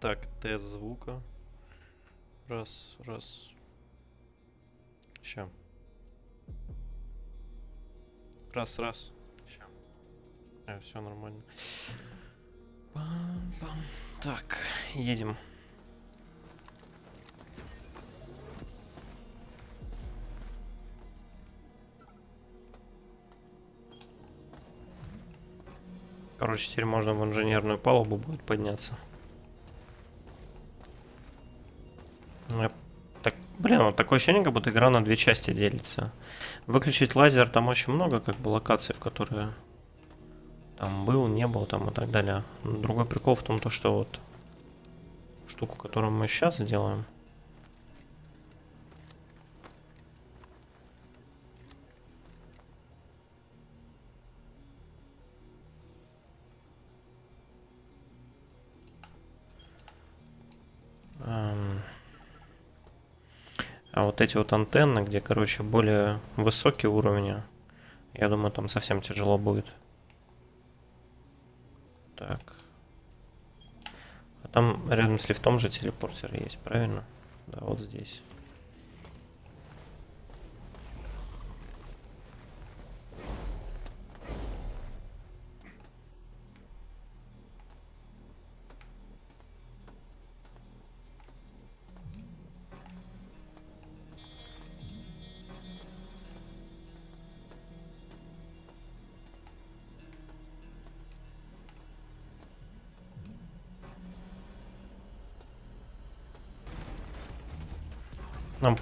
Так, тест звука. Раз, раз. Ща. Раз, раз. Ща. А, все нормально. Пам-пам. Так, едем. Короче, теперь можно в инженерную палубу будет подняться. Вот такое ощущение, как будто игра на две части делится. Выключить лазер, там очень много как бы локаций, в которые там был, не был, там и так далее. Другой прикол в том, то, что вот штуку, которую мы сейчас сделаем, эти вот антенны, где, короче, более высокие уровни, я думаю, там совсем тяжело будет. Так. А там рядом с лифтом же телепортер есть, правильно? Да, вот здесь.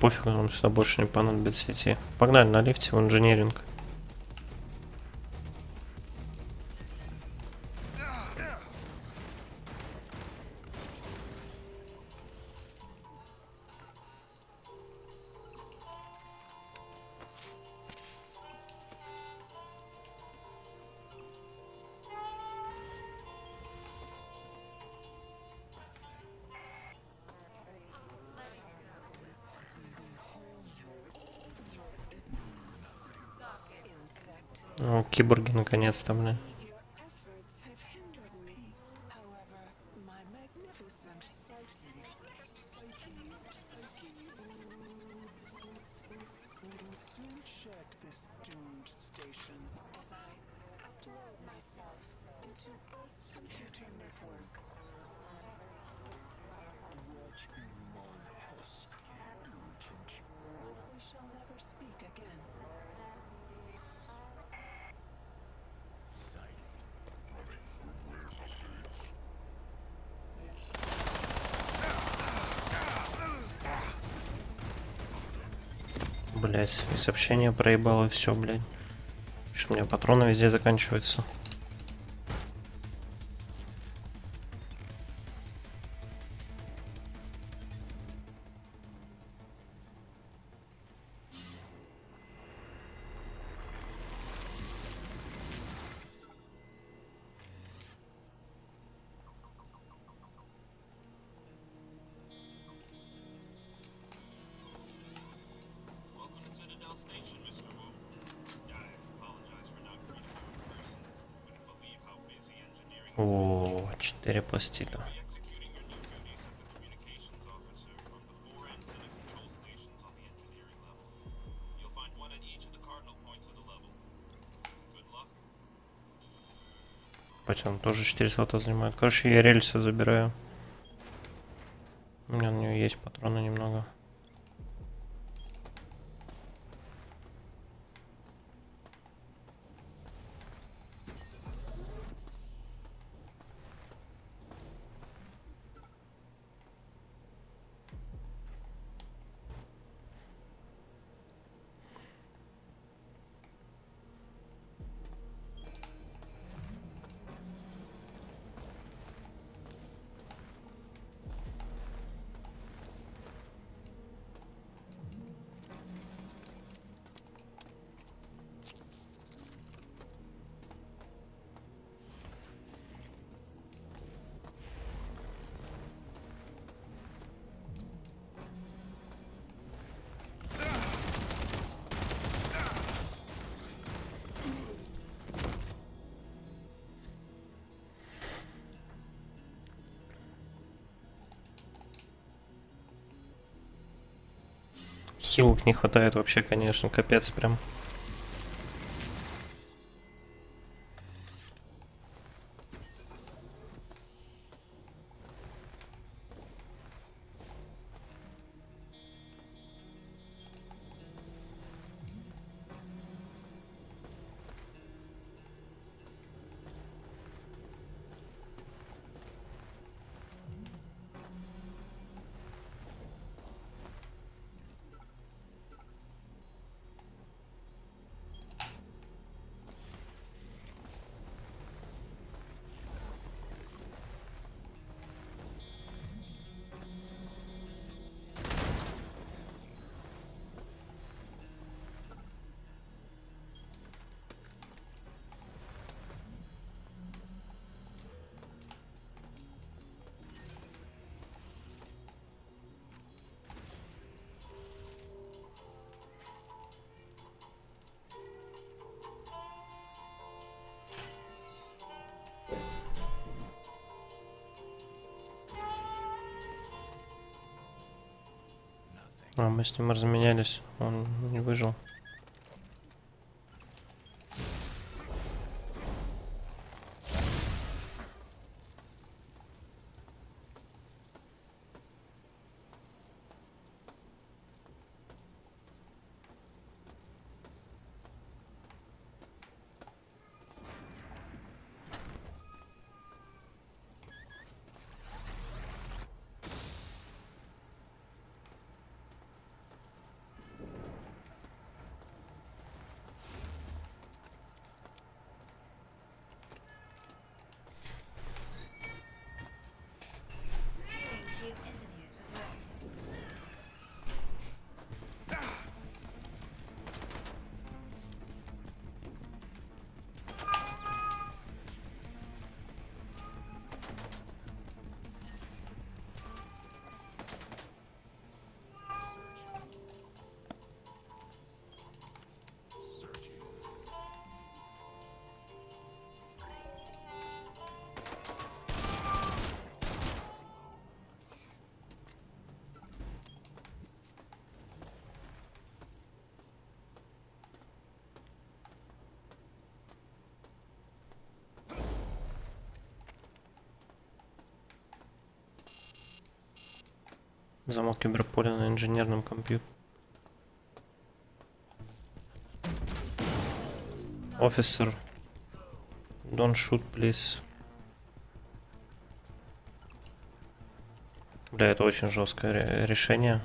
Пофиг, нам сюда больше не понадобится идти. Погнали на лифте в инженеринг. Киборги наконец-то, блин. Сообщение проебало, все, блядь. Что у меня патроны везде заканчиваются. Четыре пластика. Потом тоже 4 слота занимает. Короче, я рельсы забираю. Хилок не хватает вообще, конечно, капец прям. С ним разменялись, он не выжил. Замок киберполя на инженерном компьютере. Офицер. Don't shoot, please. Да, это очень жесткое решение.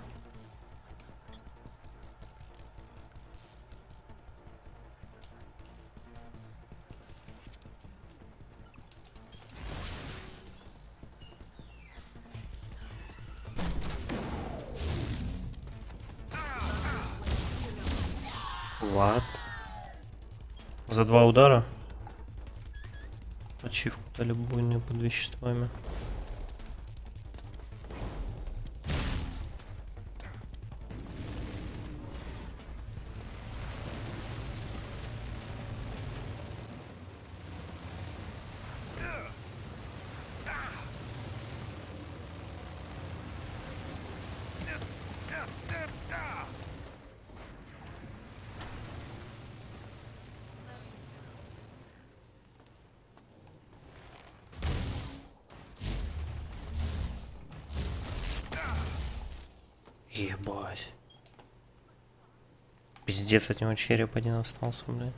Два удара? Ачивку дали буйную под веществами. Ебать. Пиздец, от него череп один остался, блядь.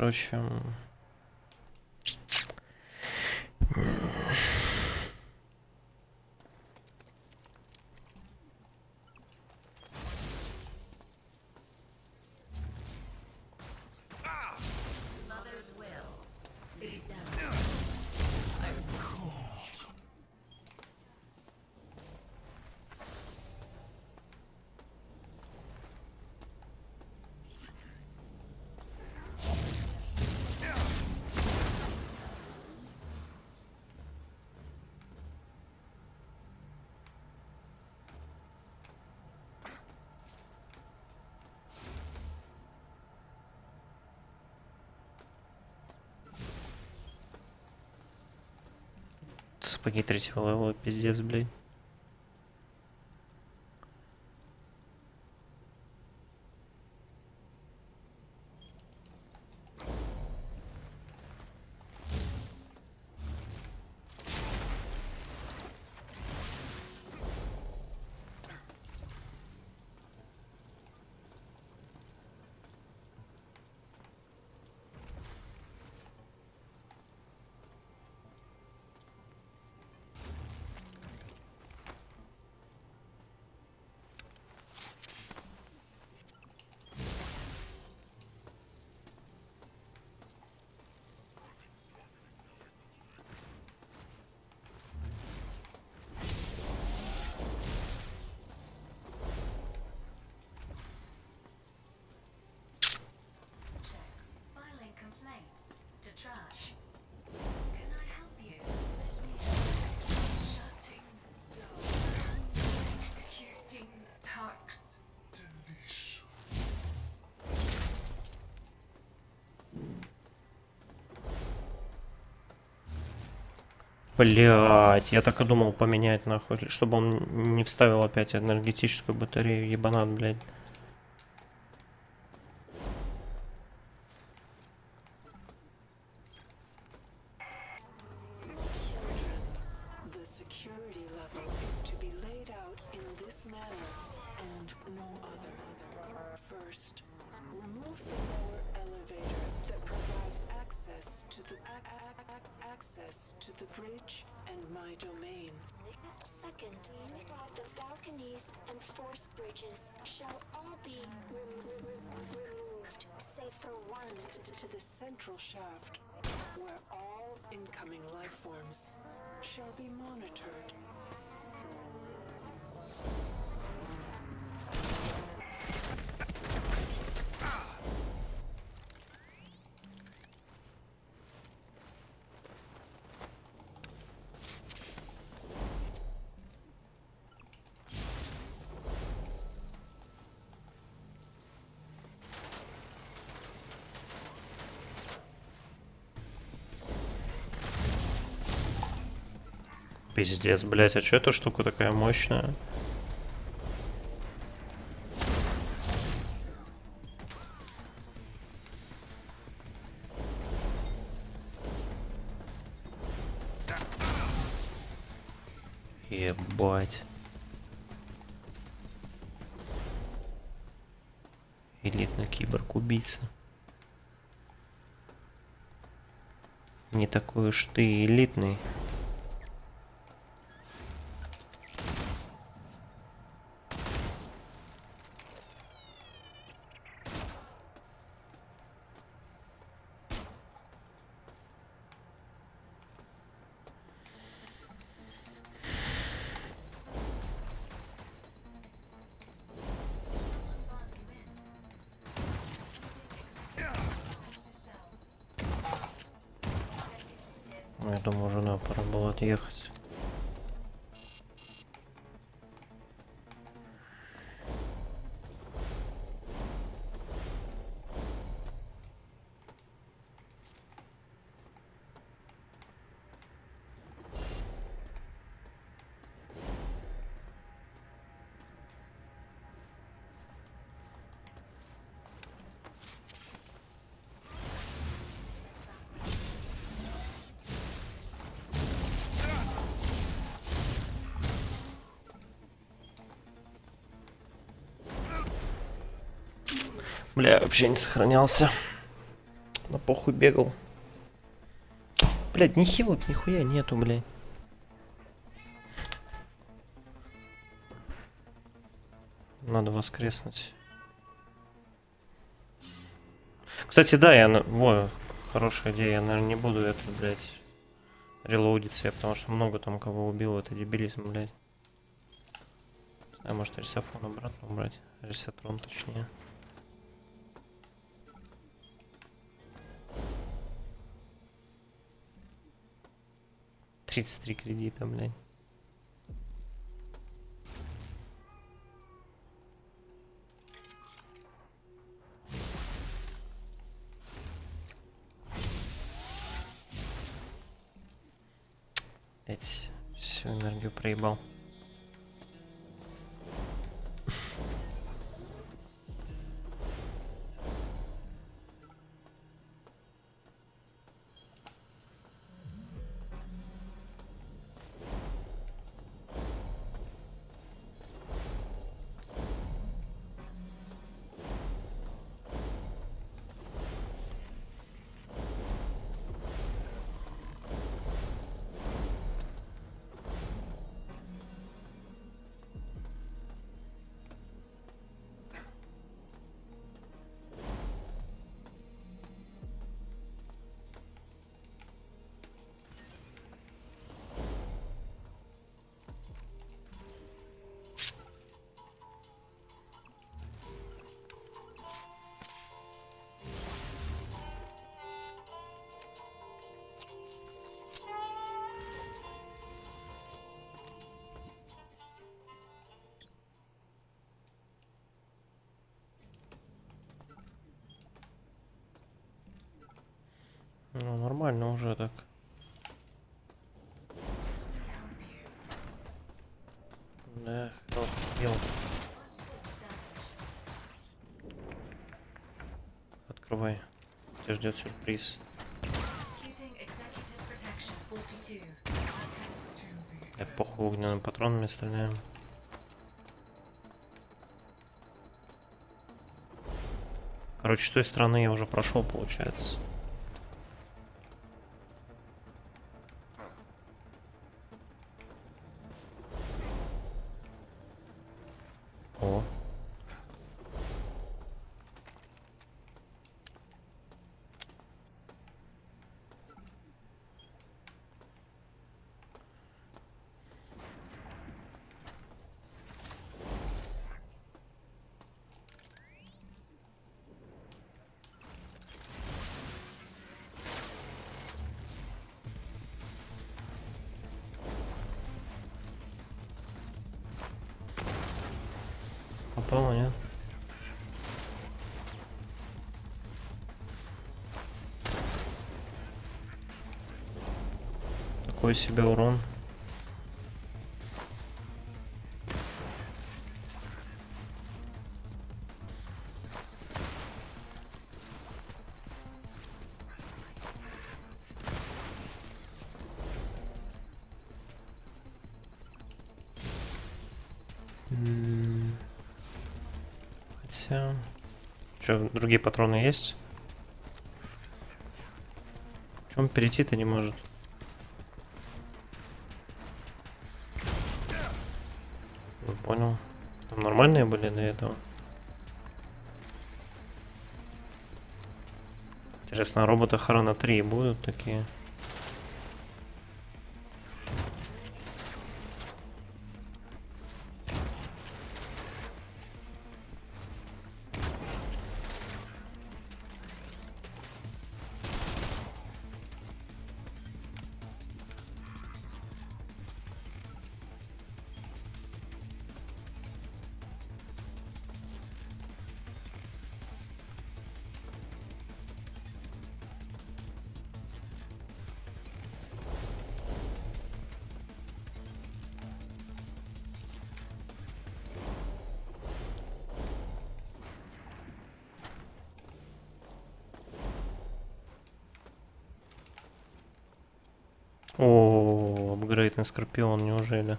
Короче... Сапоги третьего левела, пиздец, блядь. Блять, я так и думал поменять нахуй, чтобы он не вставил опять энергетическую батарею, ебанат, блядь. Bridges shall all be rem- rem- removed, save for one. To the central shaft, where all incoming life forms shall be monitored. Пиздец, блять, а что эта штука такая мощная? Ебать. Элитный киборг-убийца. Не такой уж ты элитный. Вообще не сохранялся. На похуй бегал. Блять, ни хилок, нихуя нету, блядь. Надо воскреснуть. Кстати, да, я... Во, хорошая идея. Я, наверное, не буду это, блядь, релоудиться, я потому что много там кого убил. Это дебилизм, блядь. Знаю, может, рисофон обратно убрать. Ресетрон, точнее. Тридцать три кредита, блядь. Уже так. Да, хелп. Открывай. Тебя ждет сюрприз. Executing executive protection 42. Я похуй огненным патронами стреляем. Короче, с той стороны я уже прошел, получается. Такой себе урон. Хотя... Что, другие патроны есть? Чем перейти-то не может? Интересно, а роботы Охрана 3 будут такие? Скорпион, неужели?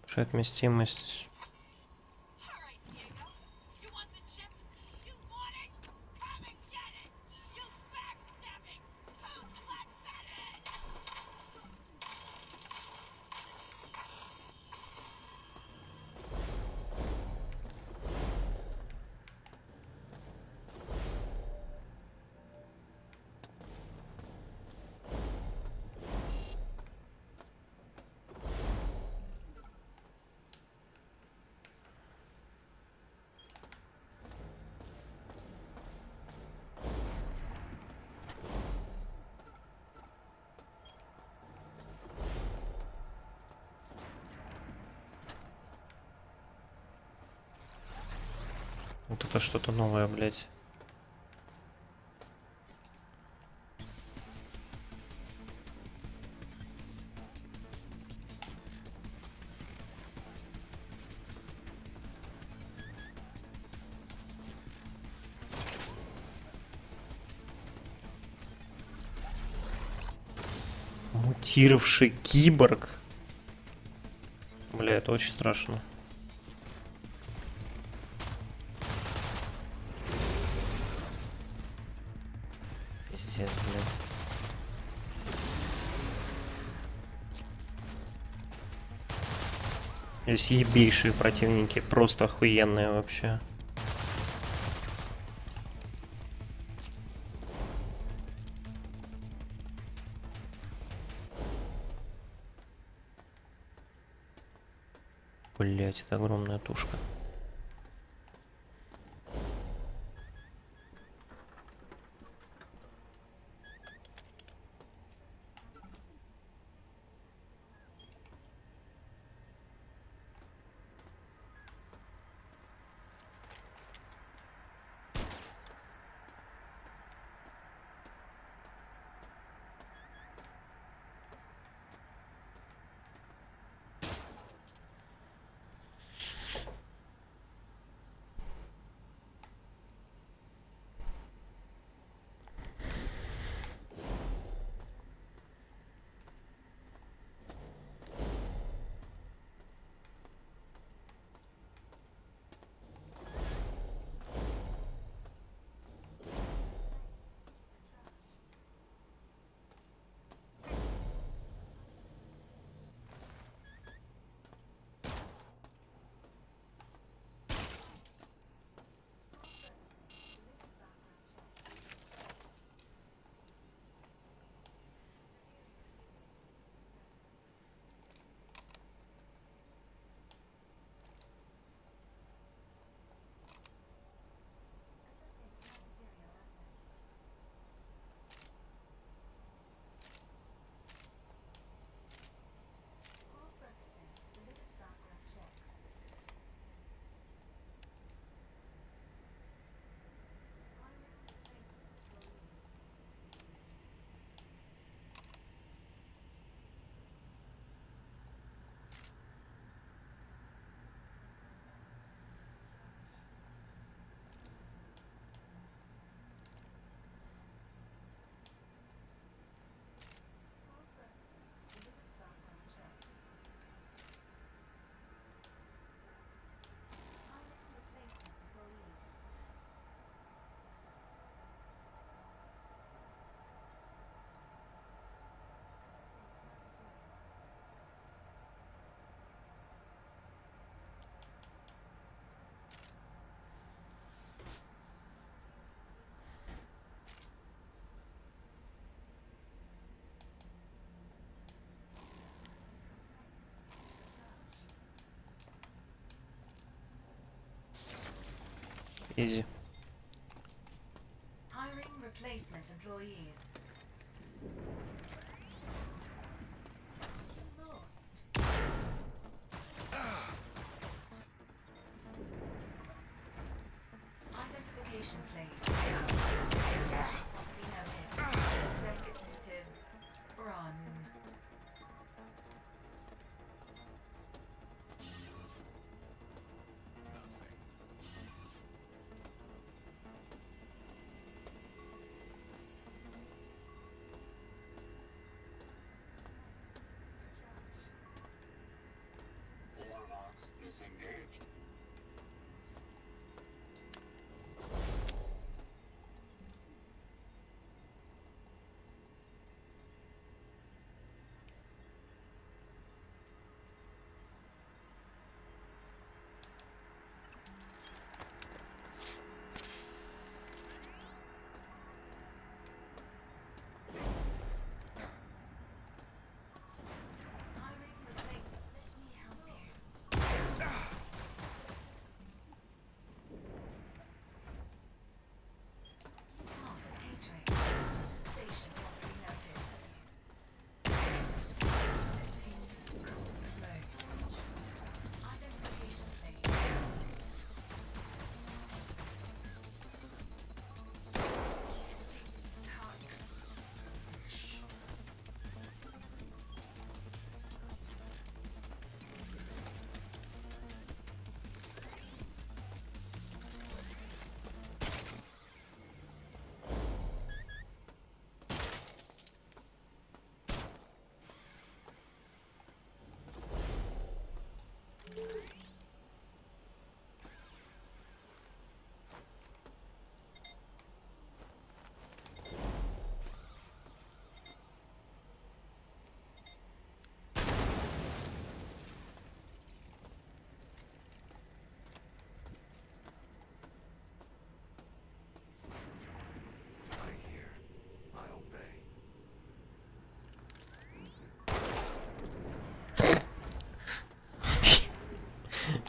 Повышает вместимость. Новое, блядь. Мутировавший киборг. Бля, это очень страшно. Здесь ебейшие противники, просто охуенные вообще. Блять, это огромная тушка. Easy. Hiring replacement employees.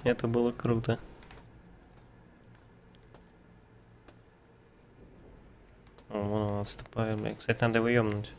Это было круто. О, вон он отступает, блядь. Кстати, надо его ёбнуть.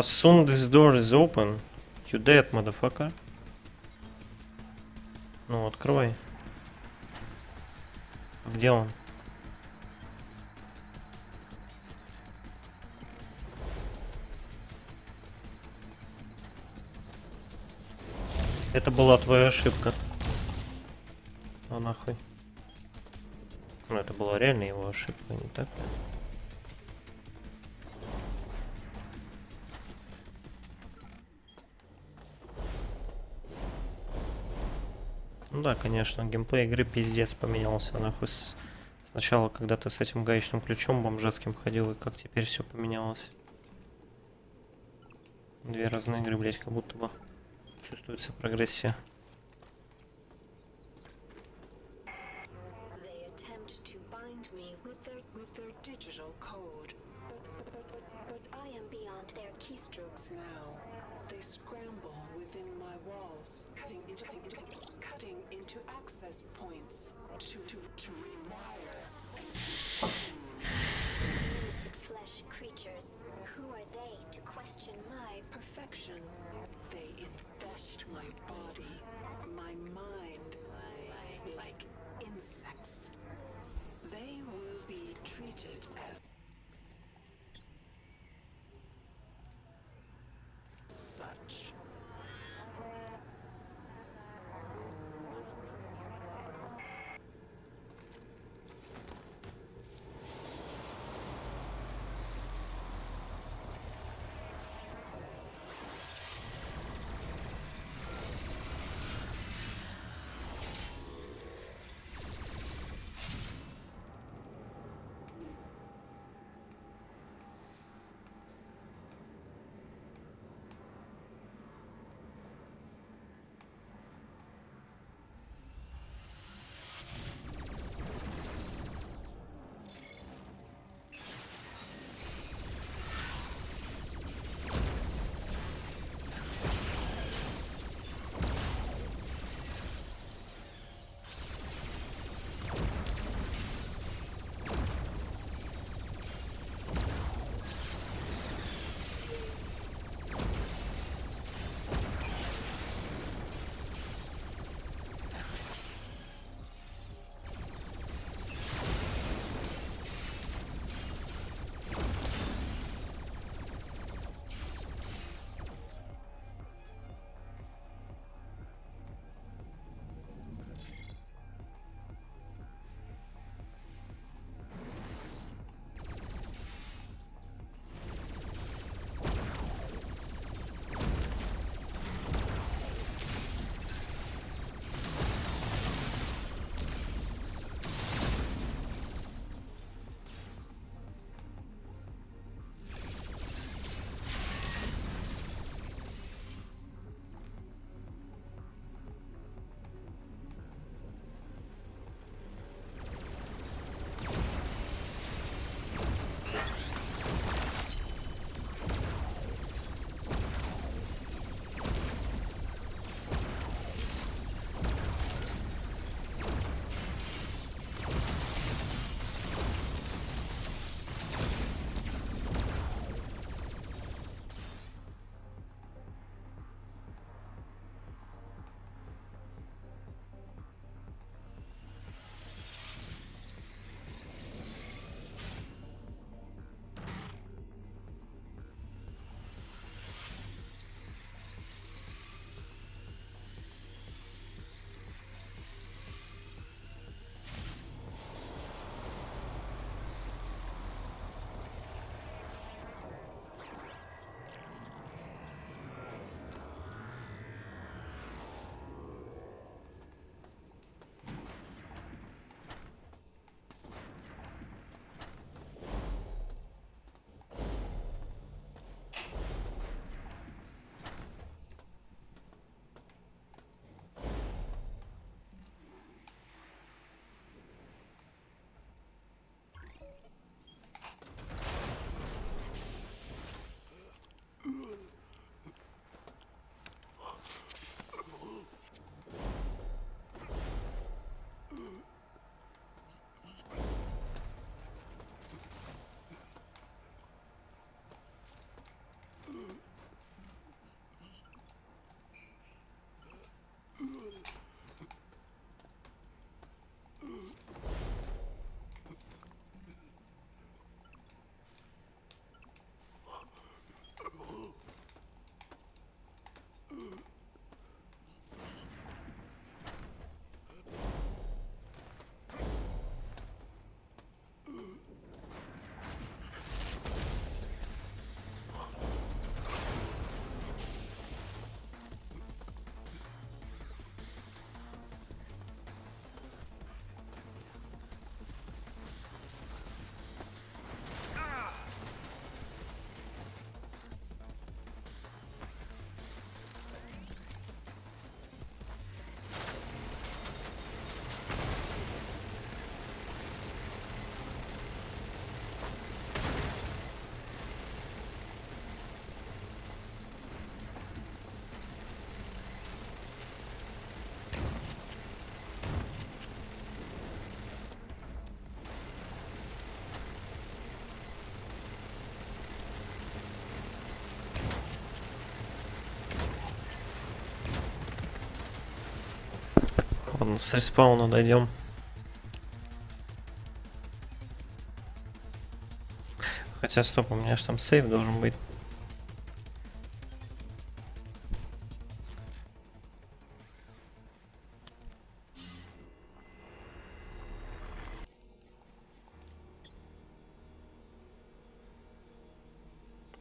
As soon this door is open, you dead, motherfucker. Ну, открой. Где он? Это была твоя ошибка. А нахуй. Ну, это была реально его ошибка, не так? Ну да, конечно, геймплей игры пиздец поменялся, нахуй. Сначала, когда ты с этим гаечным ключом бомжатским ходил, и как теперь все поменялось. Две разные игры, блять, как будто бы чувствуется прогрессия. Ugh. Ладно, с респауна дойдем. Хотя стоп, у меня же там сейв должен быть.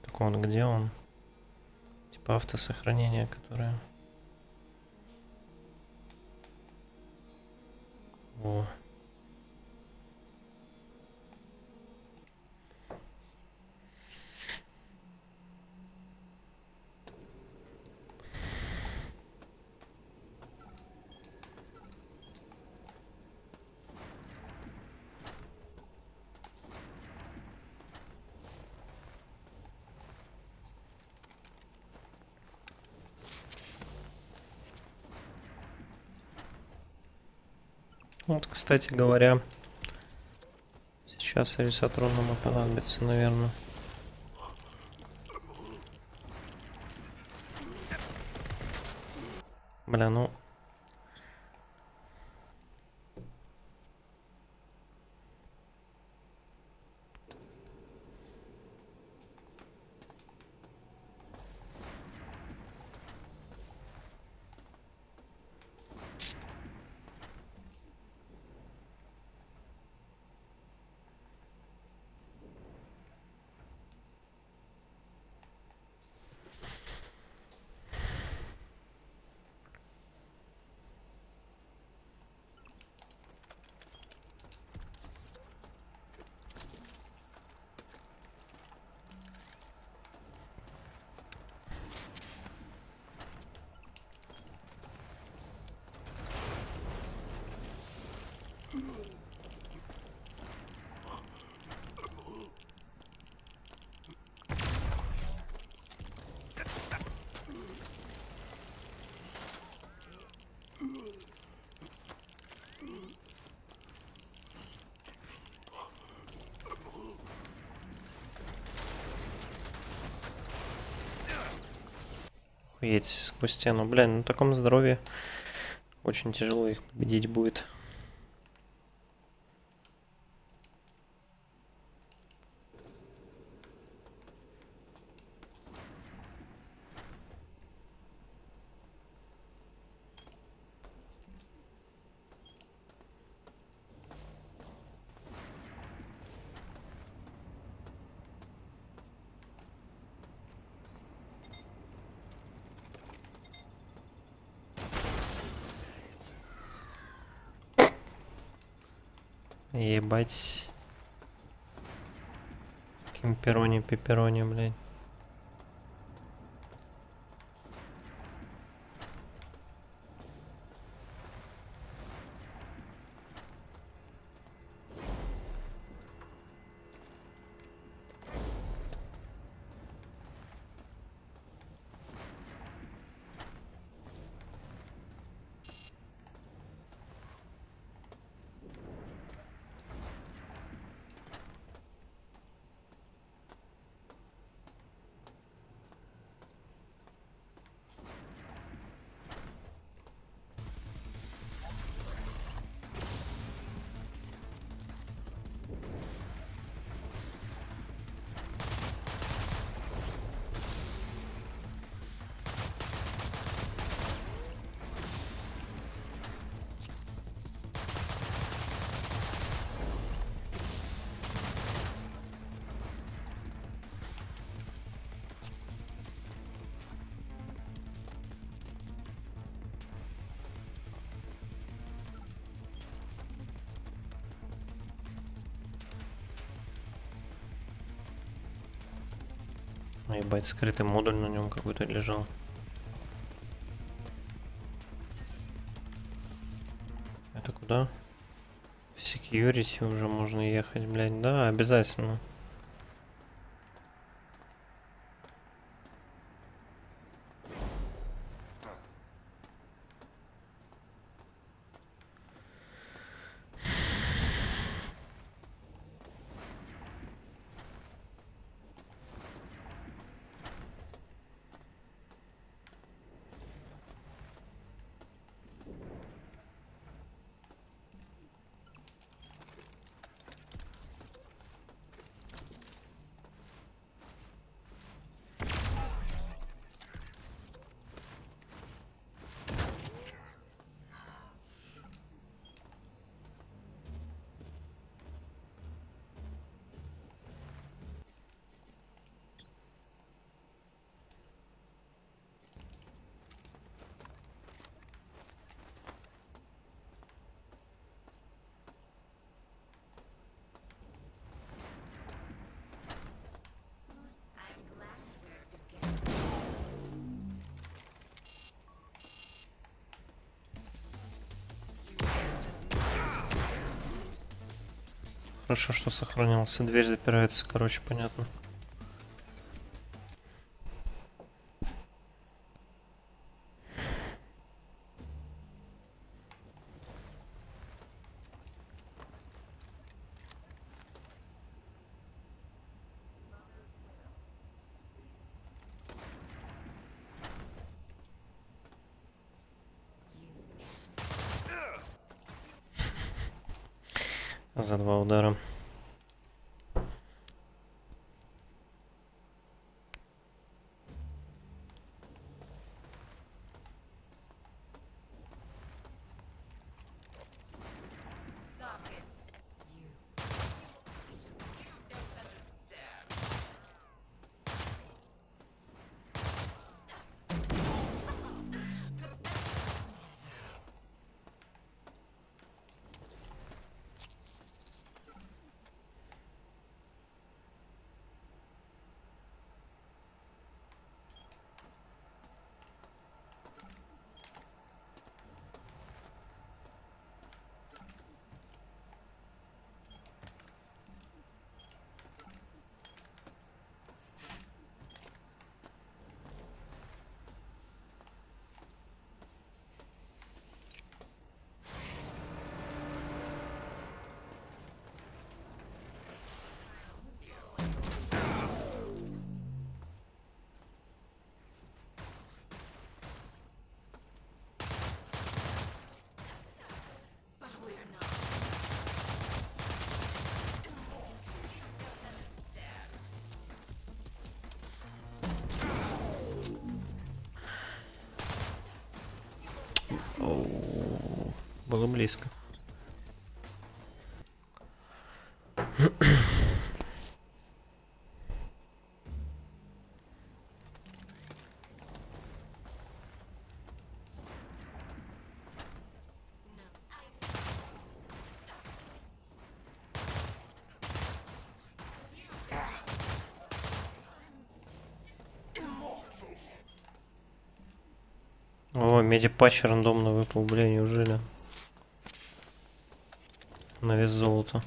Так вот, где он? Типа автосохранение, которое... О. Вот, кстати говоря, сейчас ресатрон нам понадобится, наверное. Бля, ну... Едь сквозь стену. Бля, на таком здоровье очень тяжело их победить будет. Ебать. Кимперони, пепперони, блядь. Ебать, скрытый модуль на нем какой-то лежал. Это куда? В security уже можно ехать, блядь. Да, обязательно. Хорошо, что сохранился. Дверь запирается, короче, понятно. За два удара. Было близко. О, медипатч рандомно выпал, бля, неужели? На вес золота.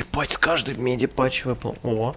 Ебать, с каждый медипатч выпал. О.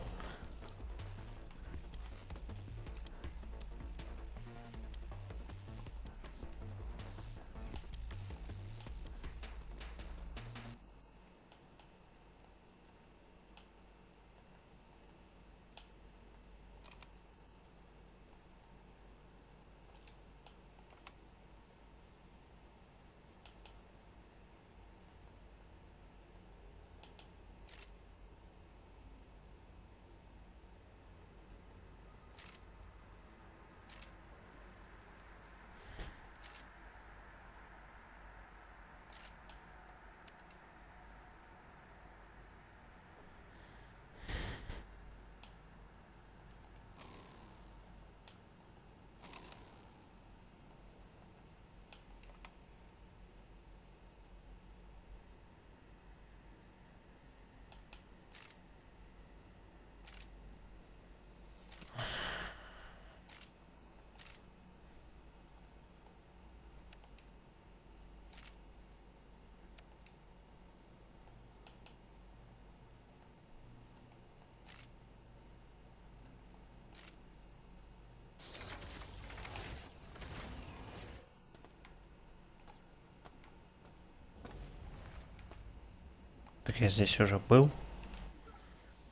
я здесь уже был.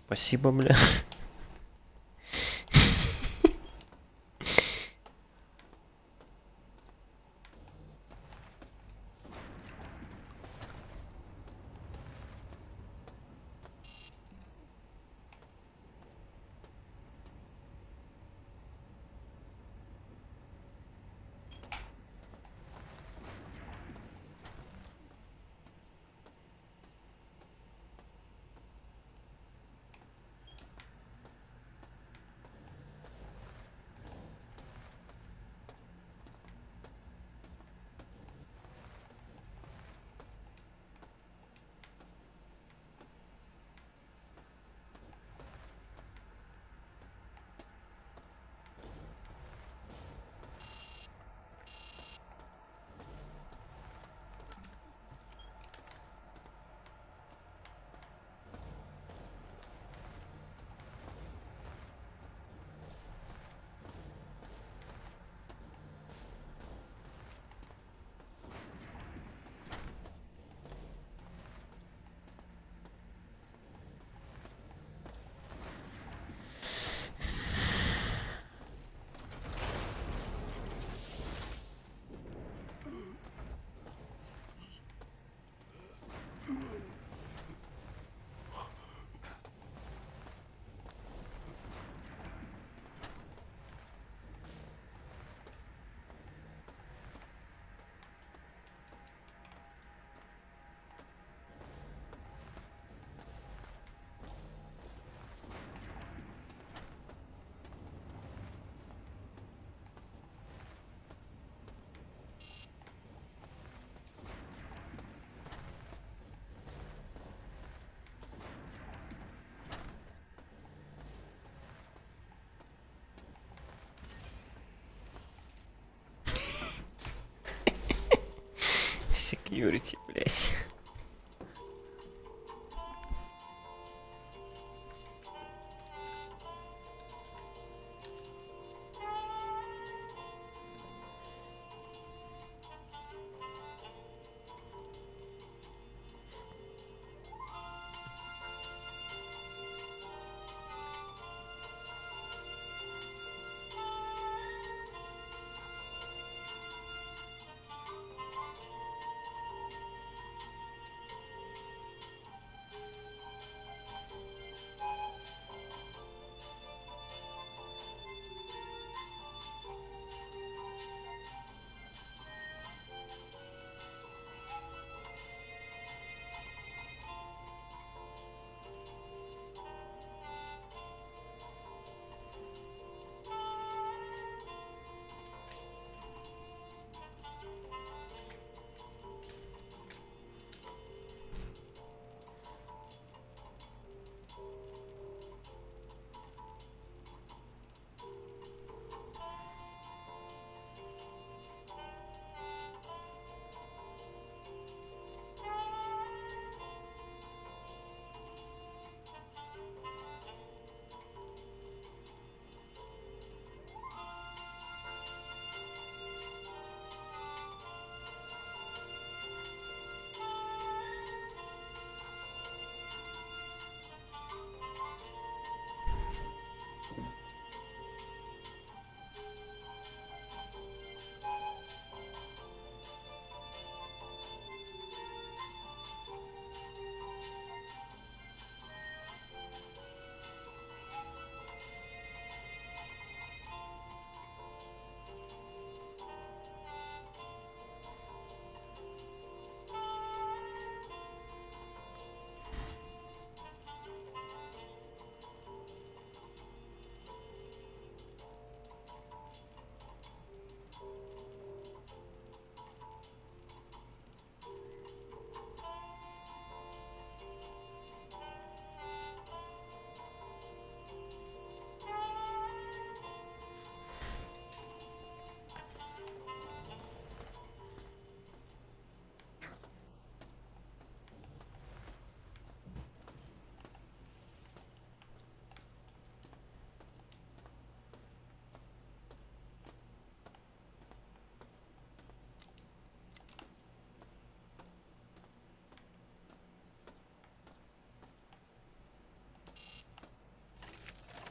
Спасибо, бля. секьюрити,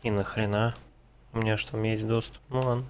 И нахрена? У меня что, там есть доступ? Ну ладно.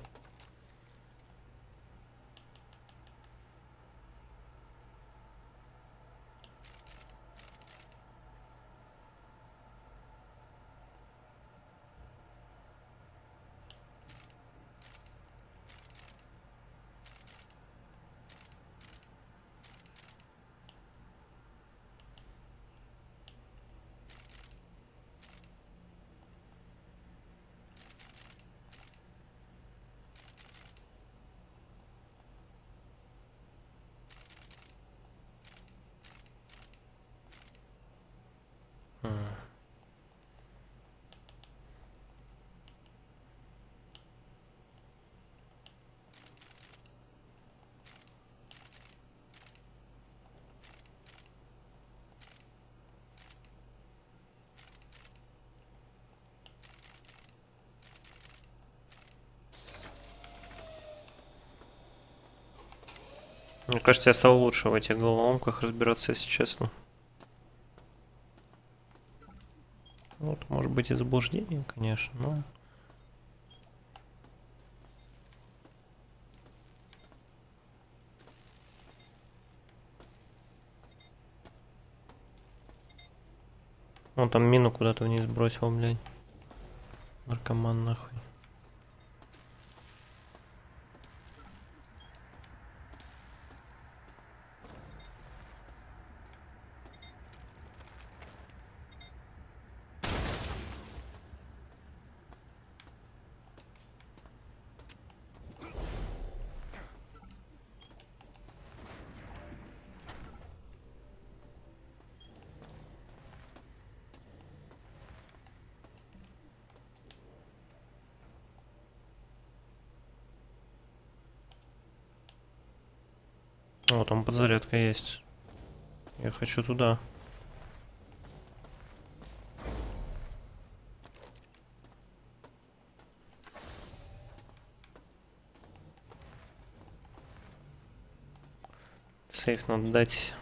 Мне кажется, я стал лучше в этих головоломках разбираться, если честно. Вот, может быть, и заблуждение, конечно, но... Он там мину куда-то вниз бросил, блядь. Наркоман нахуй. О, там подзарядка есть. Я хочу туда. Сейф надо дать.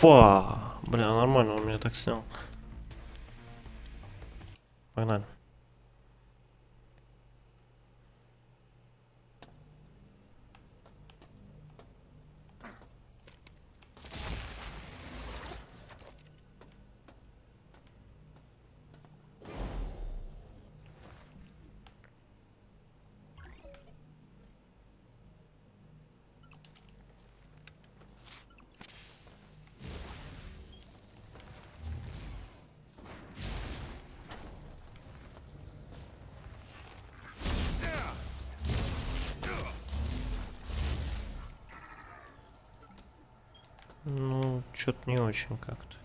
Фа! Бля, нормально он меня так снял. Погнали. Что-то не очень как-то.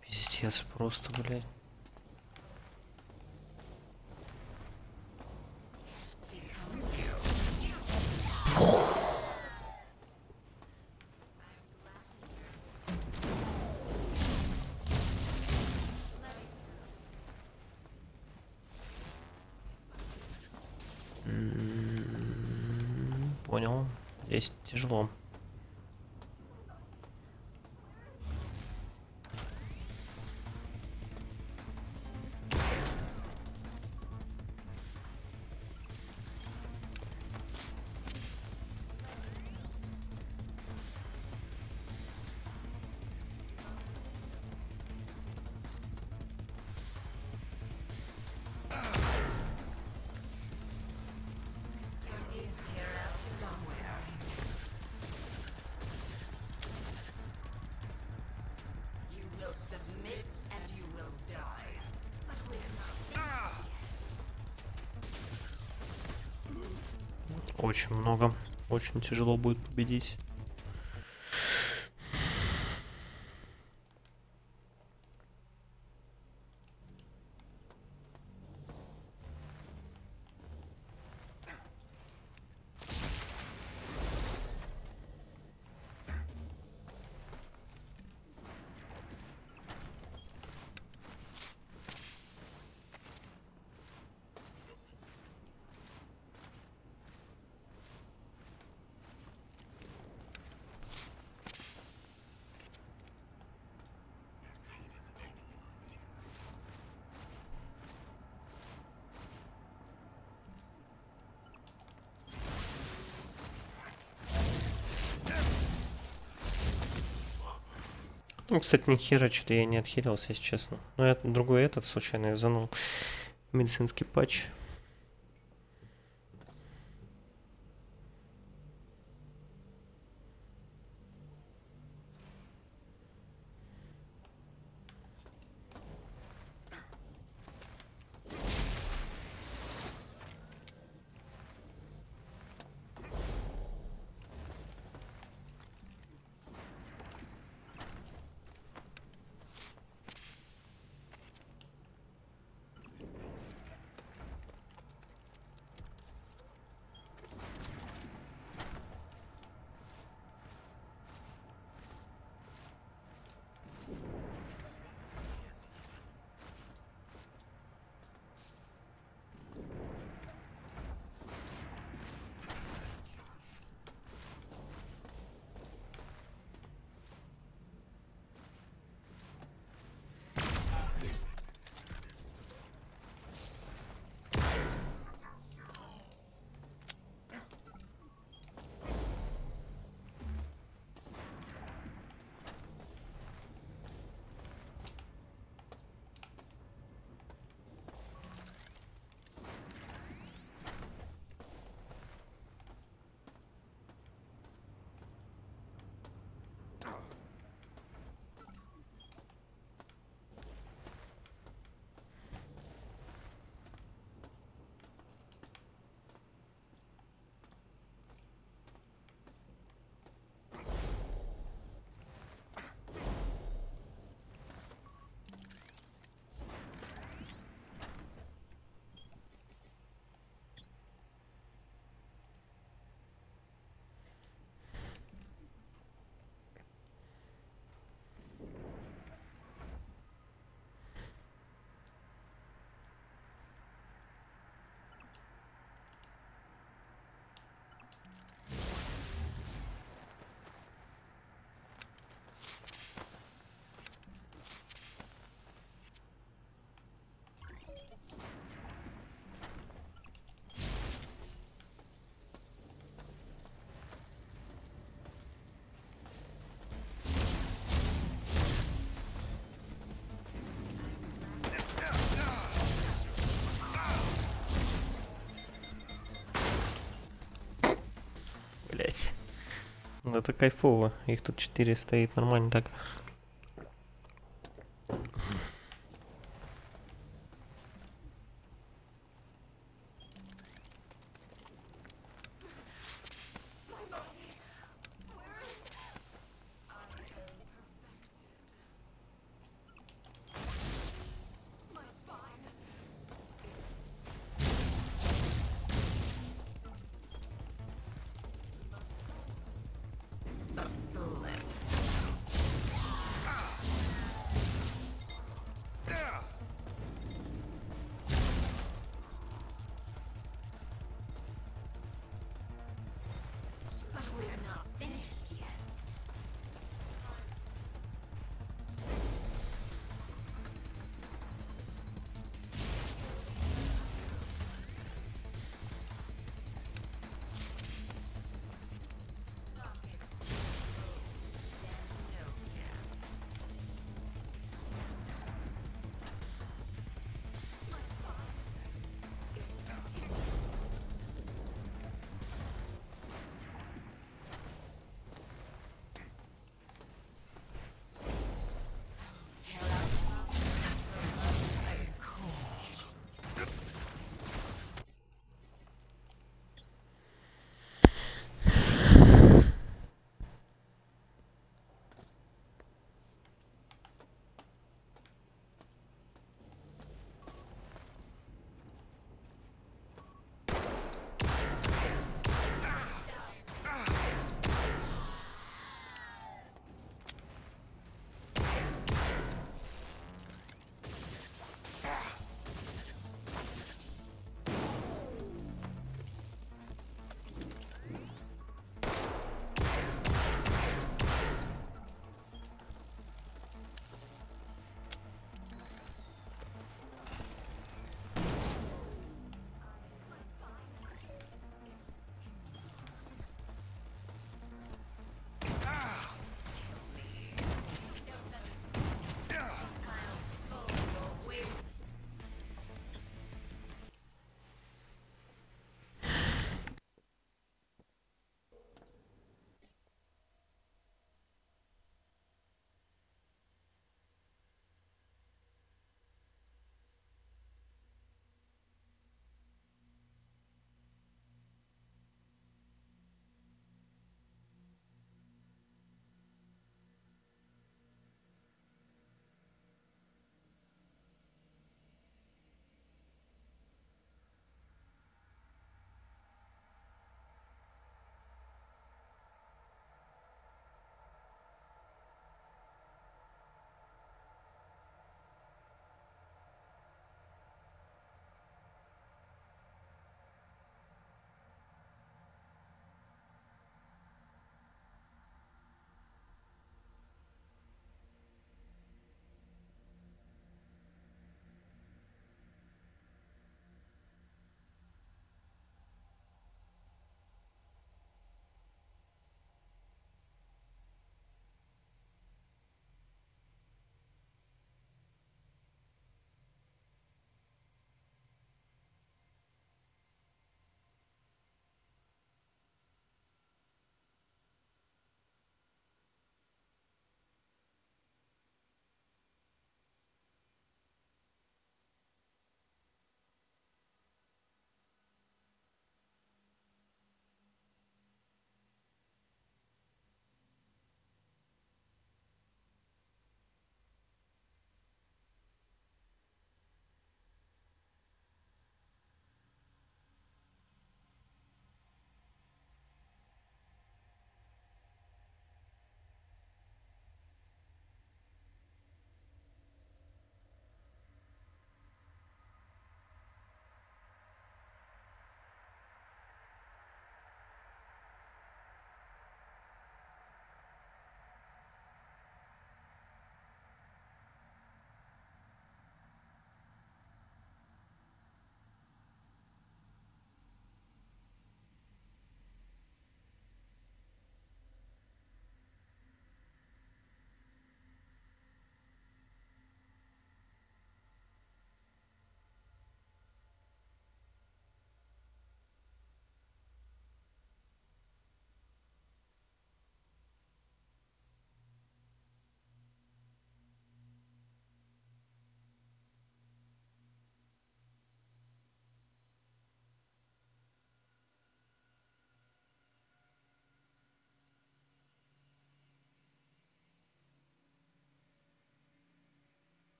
Пиздец просто, блядь. Понял. Здесь тяжело. Очень много. Очень тяжело будет победить. Ну, кстати, ни хера что-то я не отхилился, если честно. Но я другой этот случайно юзанул. Медицинский патч. Блять. Ну это кайфово. Их тут 4 стоит нормально так.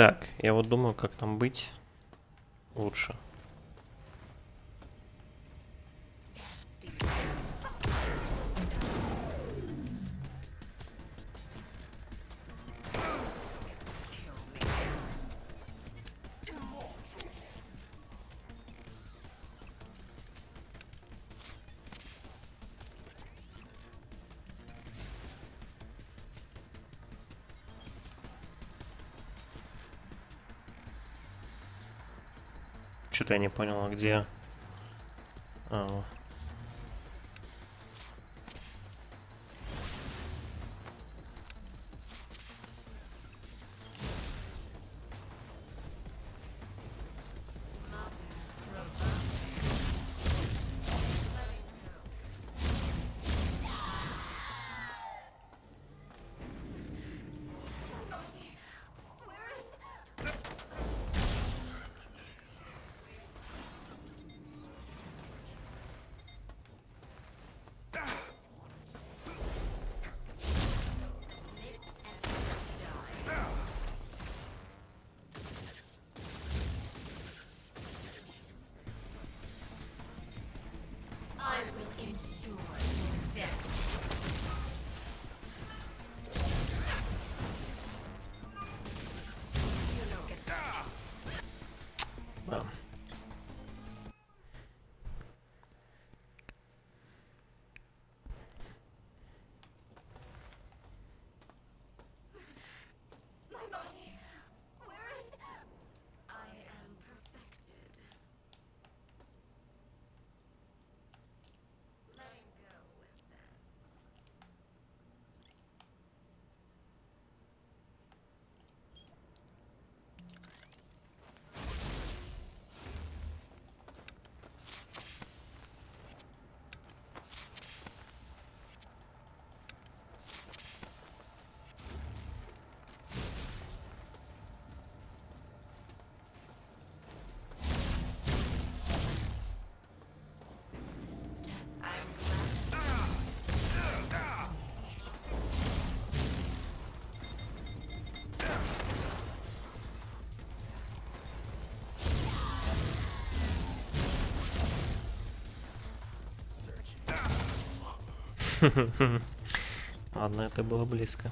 Так, я вот думаю, как там быть лучше. я не понял, а где... А, Ладно, это было близко.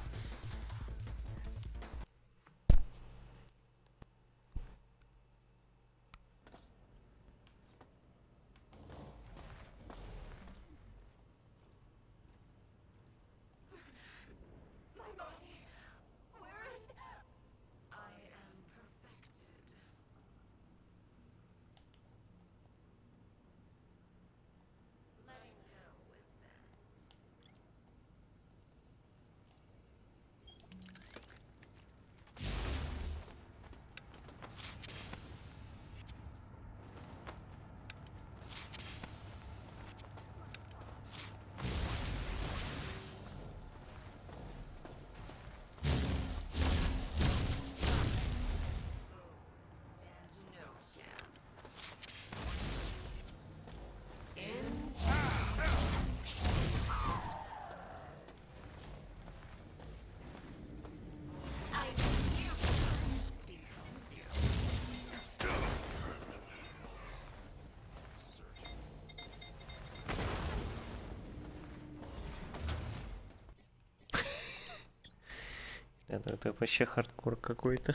ну это вообще хардкор какой-то.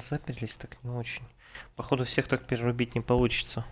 Заперлись так не очень. Походу всех так перерубить не получится.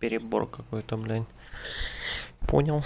Перебор какой-то, блядь. Понял.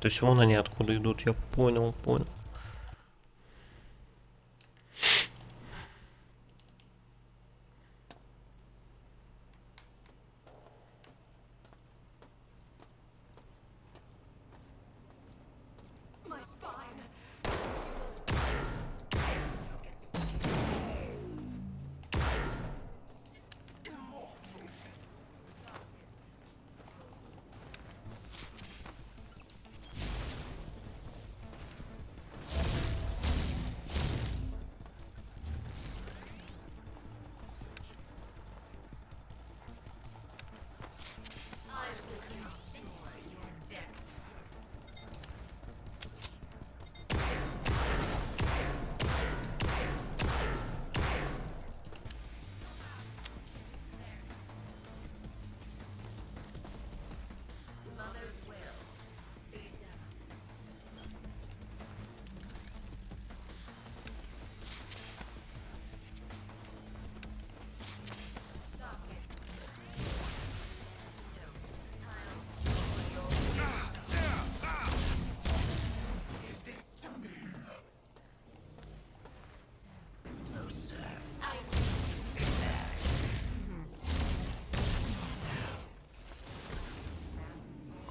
То есть вон они откуда идут, я понял, понял.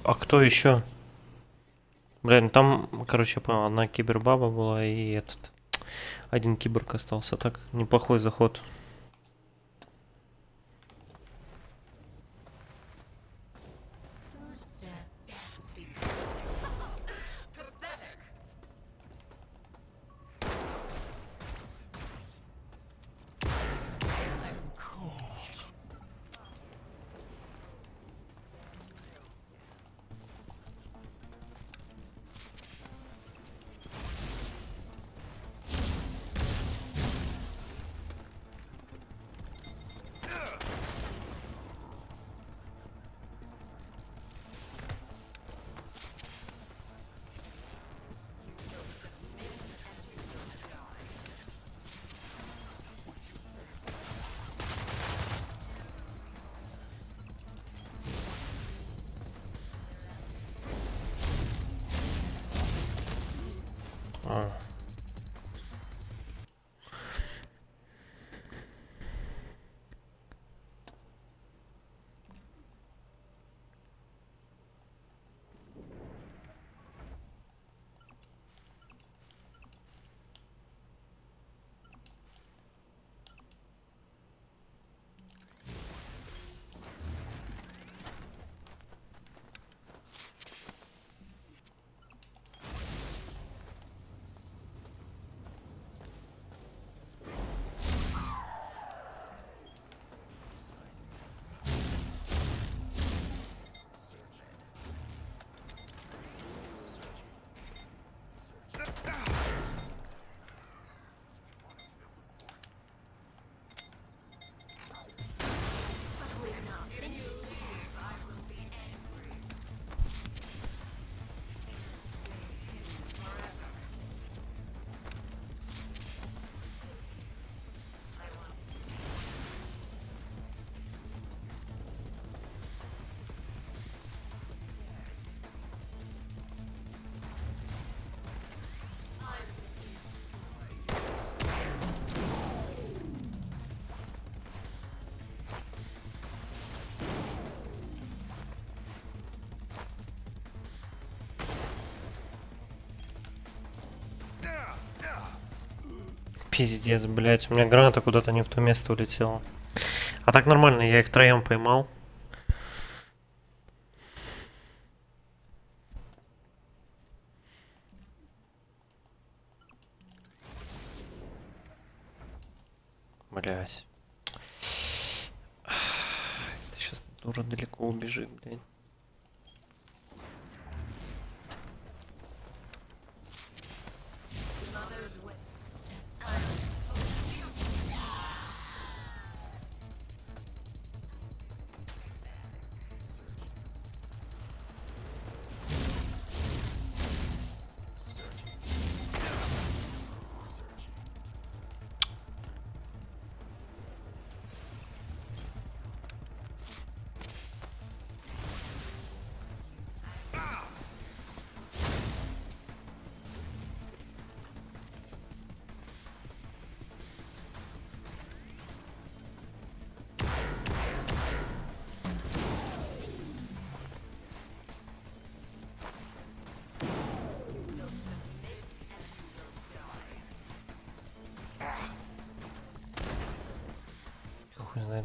А кто еще? Блин, там, короче, я понял, одна кибербаба была и этот. Один киборг остался. Так, неплохой заход. Пиздец, блядь, у меня граната куда-то не в то место улетела. А так нормально, я их троем поймал.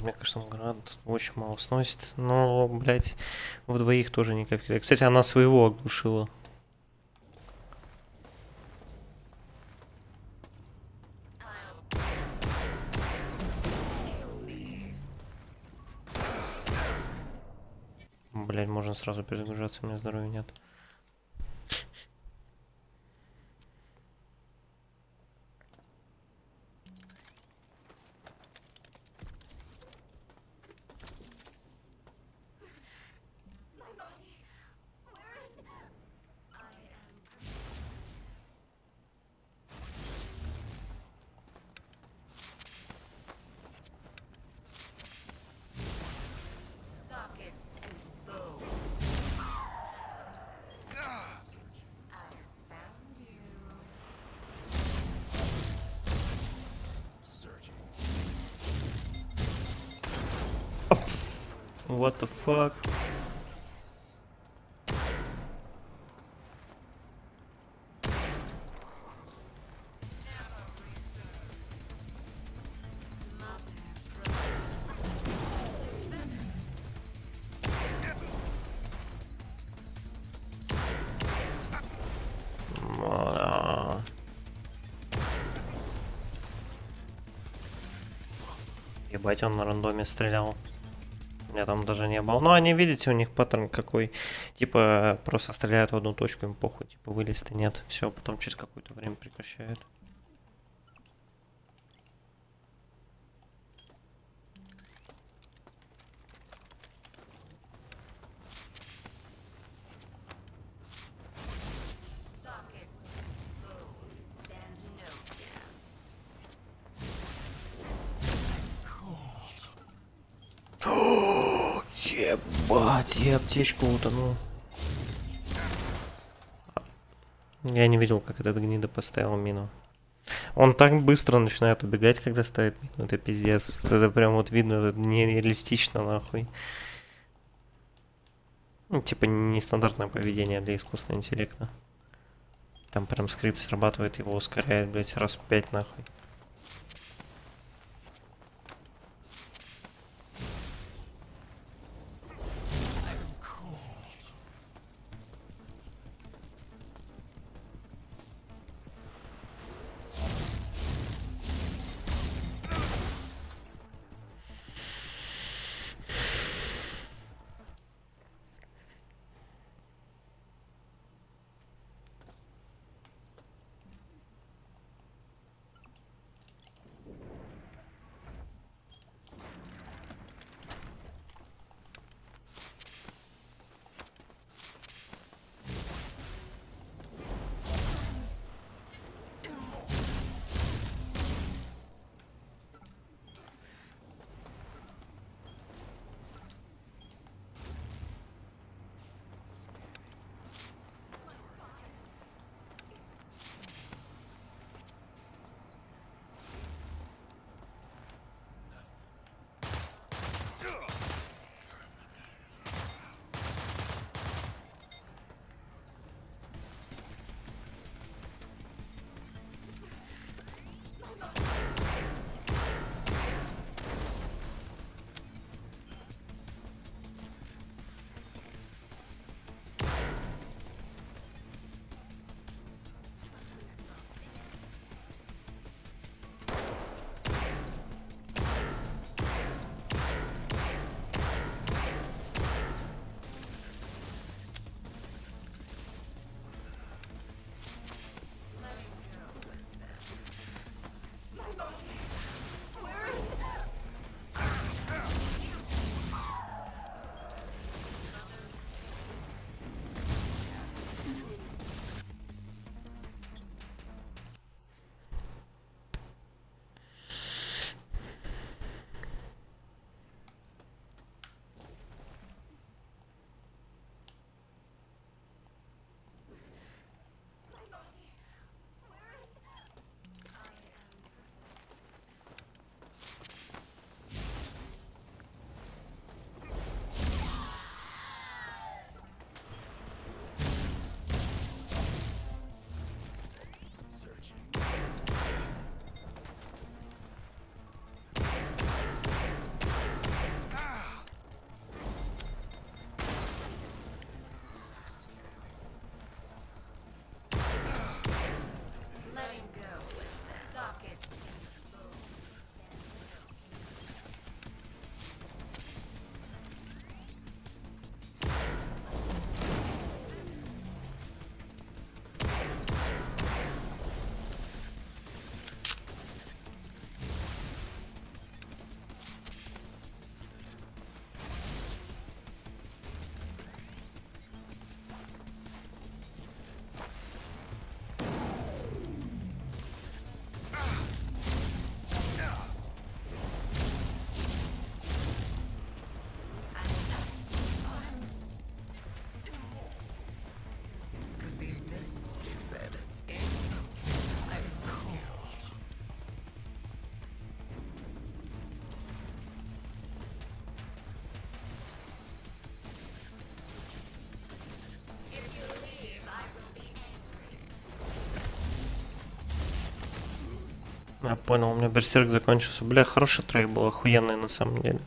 Мне кажется, он гранат очень мало сносит. Но, блядь, в двоих тоже никак. Кстати, она своего оглушила. Блядь, можно сразу перезагружаться, у меня здоровья нет. Ебать, он на рандоме стрелял. Я там даже не был. Ну, они, видите, у них паттерн какой. Типа, просто стреляют в одну точку, им похуй. Типа, вылез-то нет. Все, потом через какое-то время прекращают. Ебать, я аптечку утонул. Я не видел, как этот гнида поставил мину. Он так быстро начинает убегать, когда ставит мину. Это пиздец. Это прям вот видно, это нереалистично нахуй. Ну, типа нестандартное поведение для искусственного интеллекта. Там прям скрипт срабатывает, его ускоряет, блять, раз в пять нахуй. Я понял, у меня берсерк закончился. Бля, хороший трек был, охуенный на самом деле.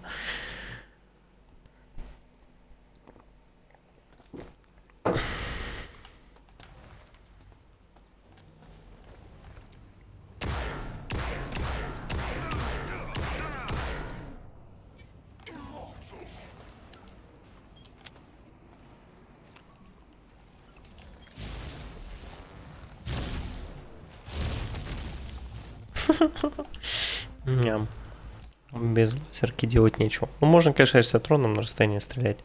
Лазерки делать нечего. Ну, можно, конечно, с троном на расстоянии стрелять.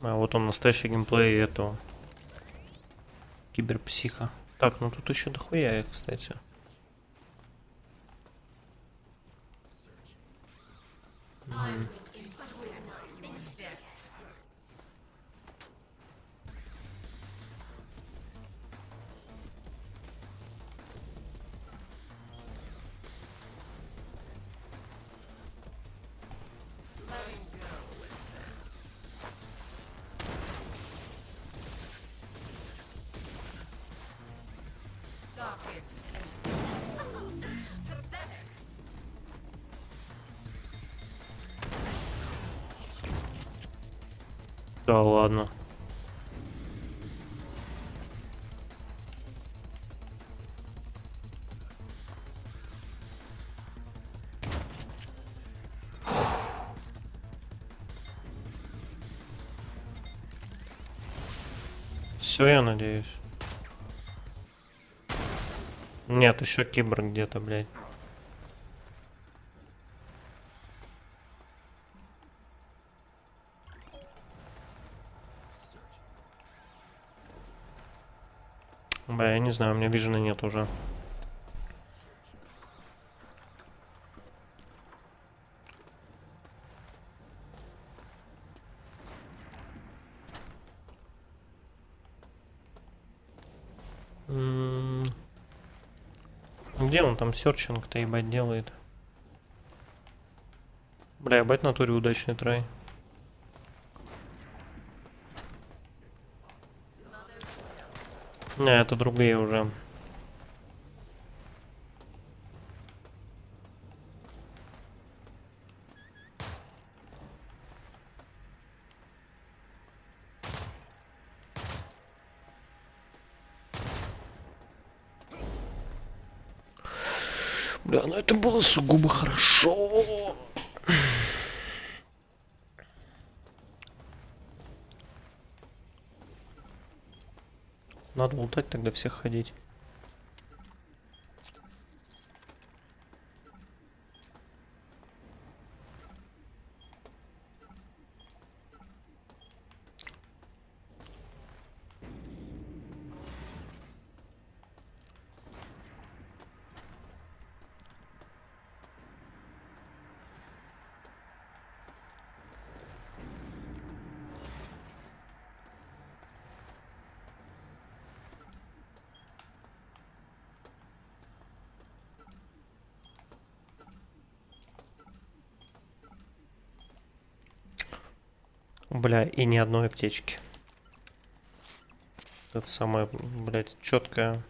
А вот он настоящий геймплей этого киберпсиха. Так, ну тут еще дохуя их, кстати. Все, я надеюсь. Нет, еще кибер где-то, блядь. Бля, я не знаю, у меня вижена нет уже. Там серчинг-то ебать делает? Бля, ебать натуре удачный трай. Не, это другие уже. Сугубо хорошо. Надо лутать тогда всех ходить. Бля, и ни одной аптечки. Это самое, блядь, четкое.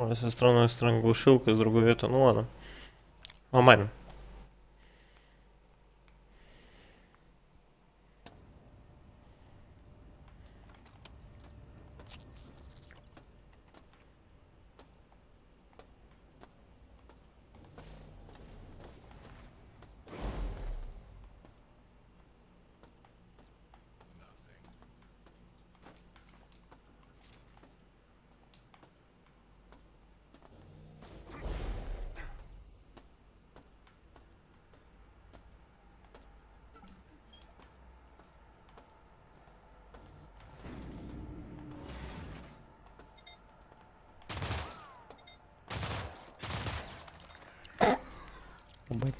Ой, со стороны стороны глушилка, с другой это, ну ладно. Нормально.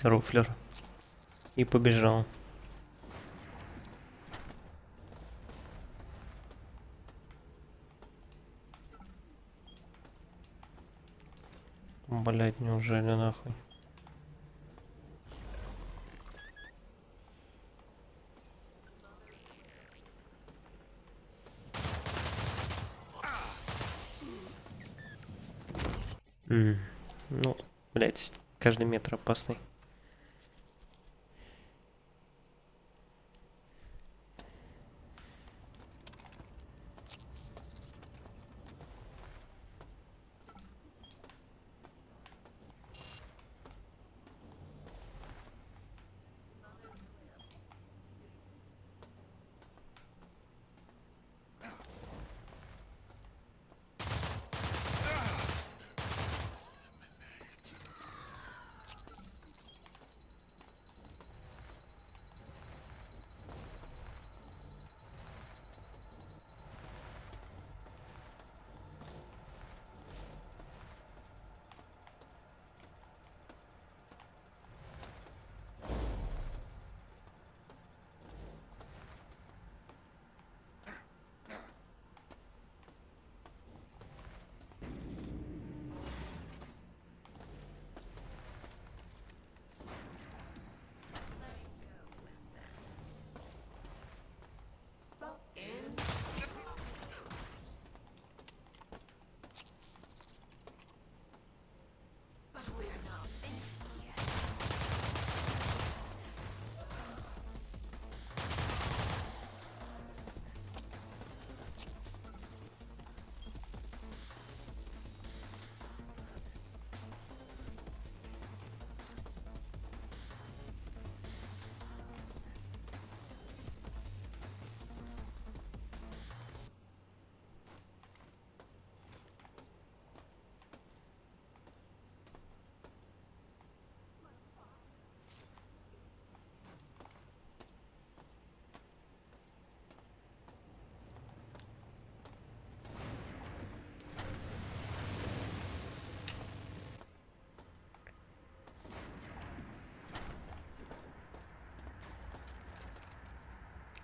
Рофлер. И побежал. Блять, неужели нахуй? М, Ну, блять, каждый метр опасный.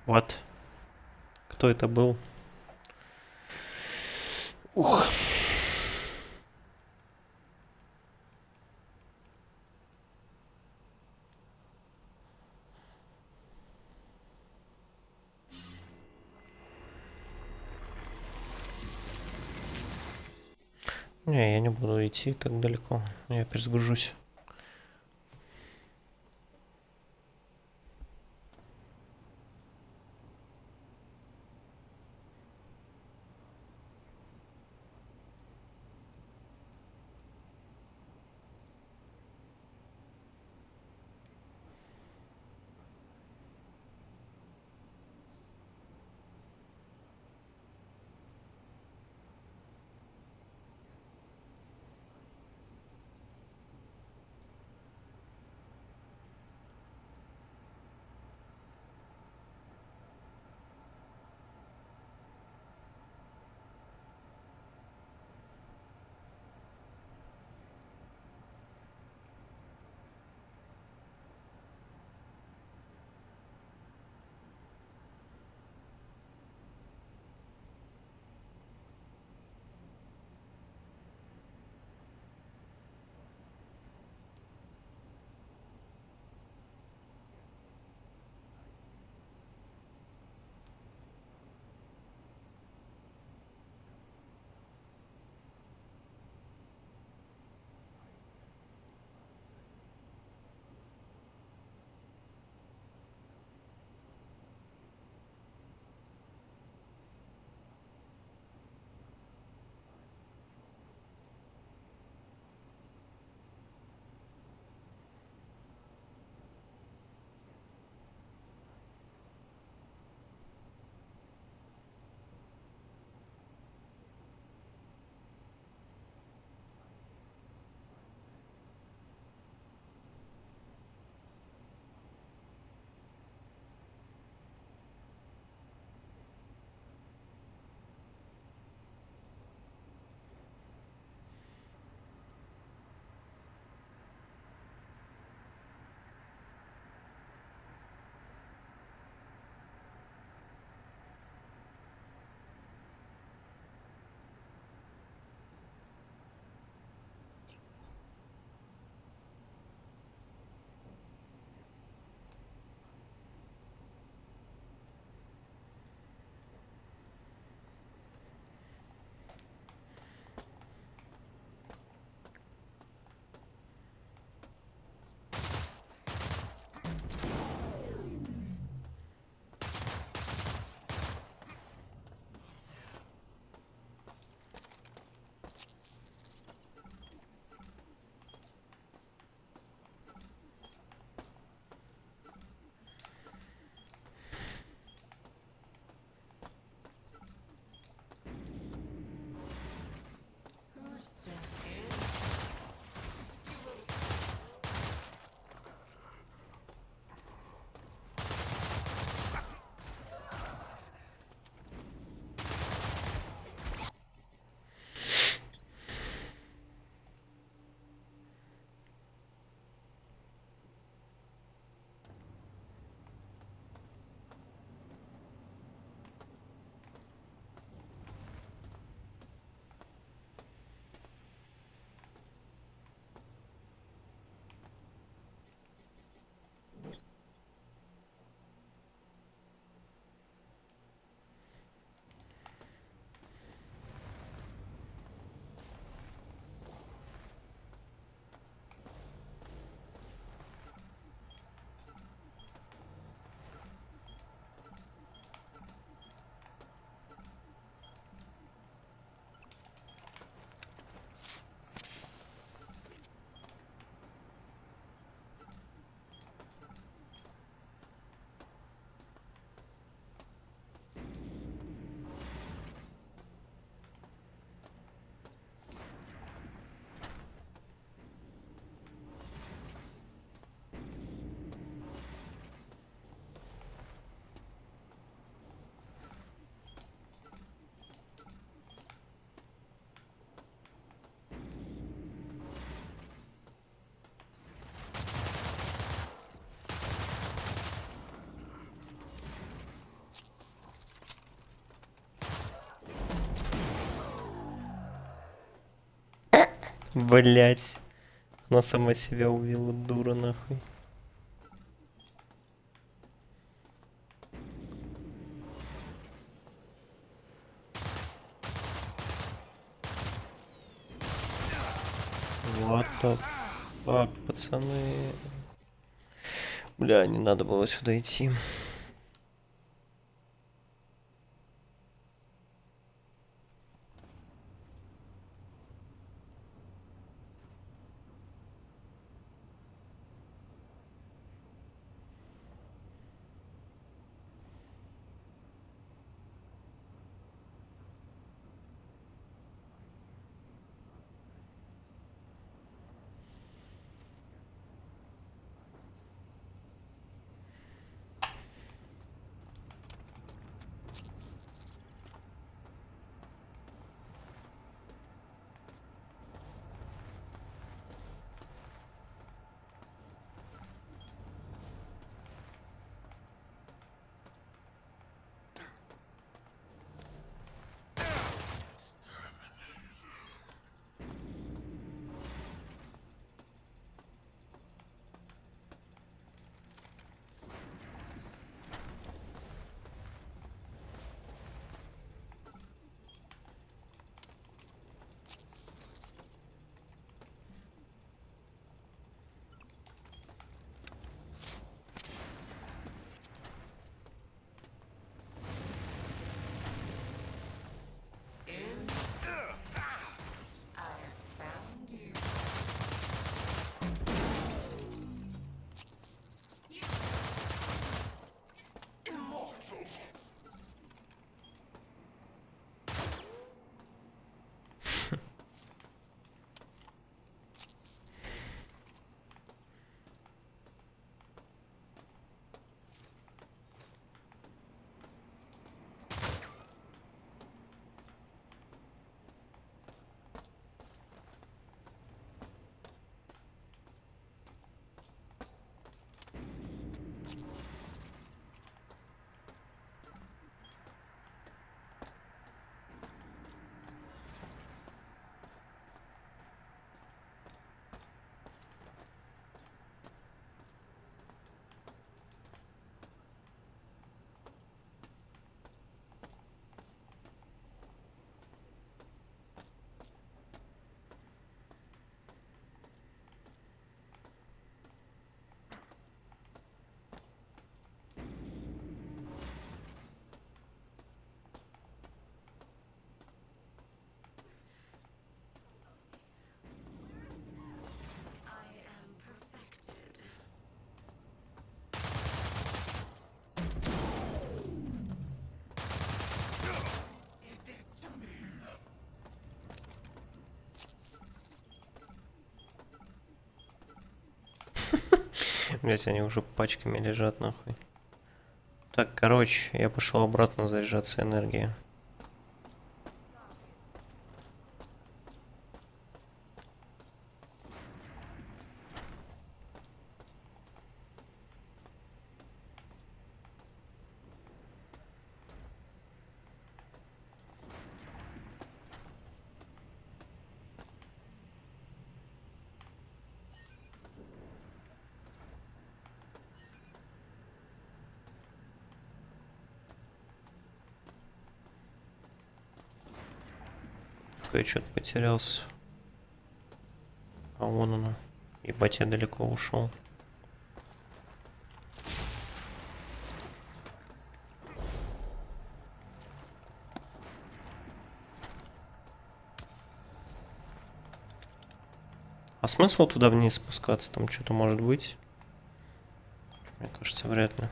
Вот. кто это был. Ух. Не, я не буду идти так далеко. Я перезагружусь. Блять. Она сама себя убила, дура нахуй. Вот так. Фак, пацаны. Бля, не надо было сюда идти. Блять, они уже пачками лежат нахуй. Так, короче, я пошел обратно заряжаться энергией. Что-то потерялся. А вон оно. Ебать, я далеко ушел. А смысл туда вниз спускаться? Там что-то может быть? Мне кажется, вряд ли.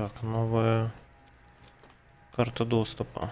Так, новая карта доступа.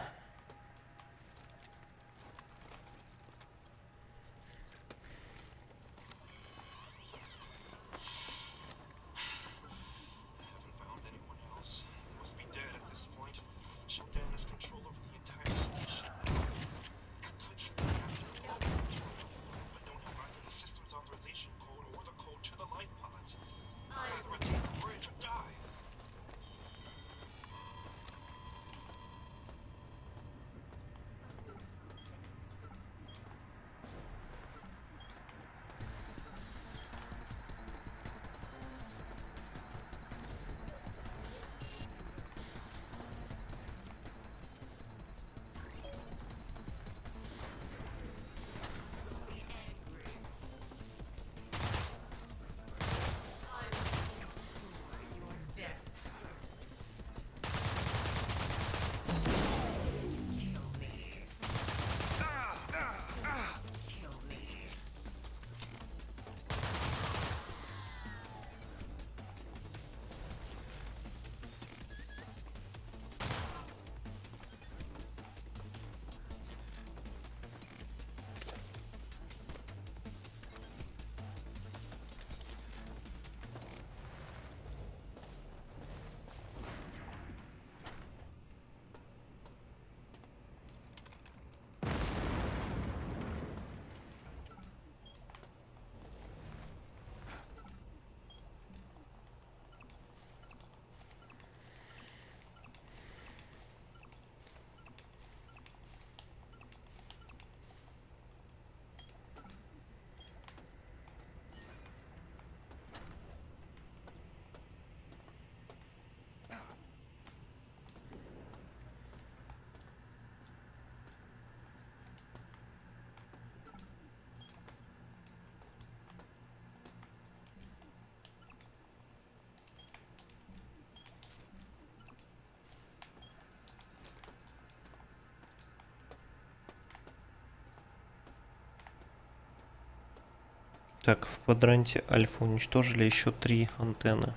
Так, в квадранте альфа уничтожили еще три антенны.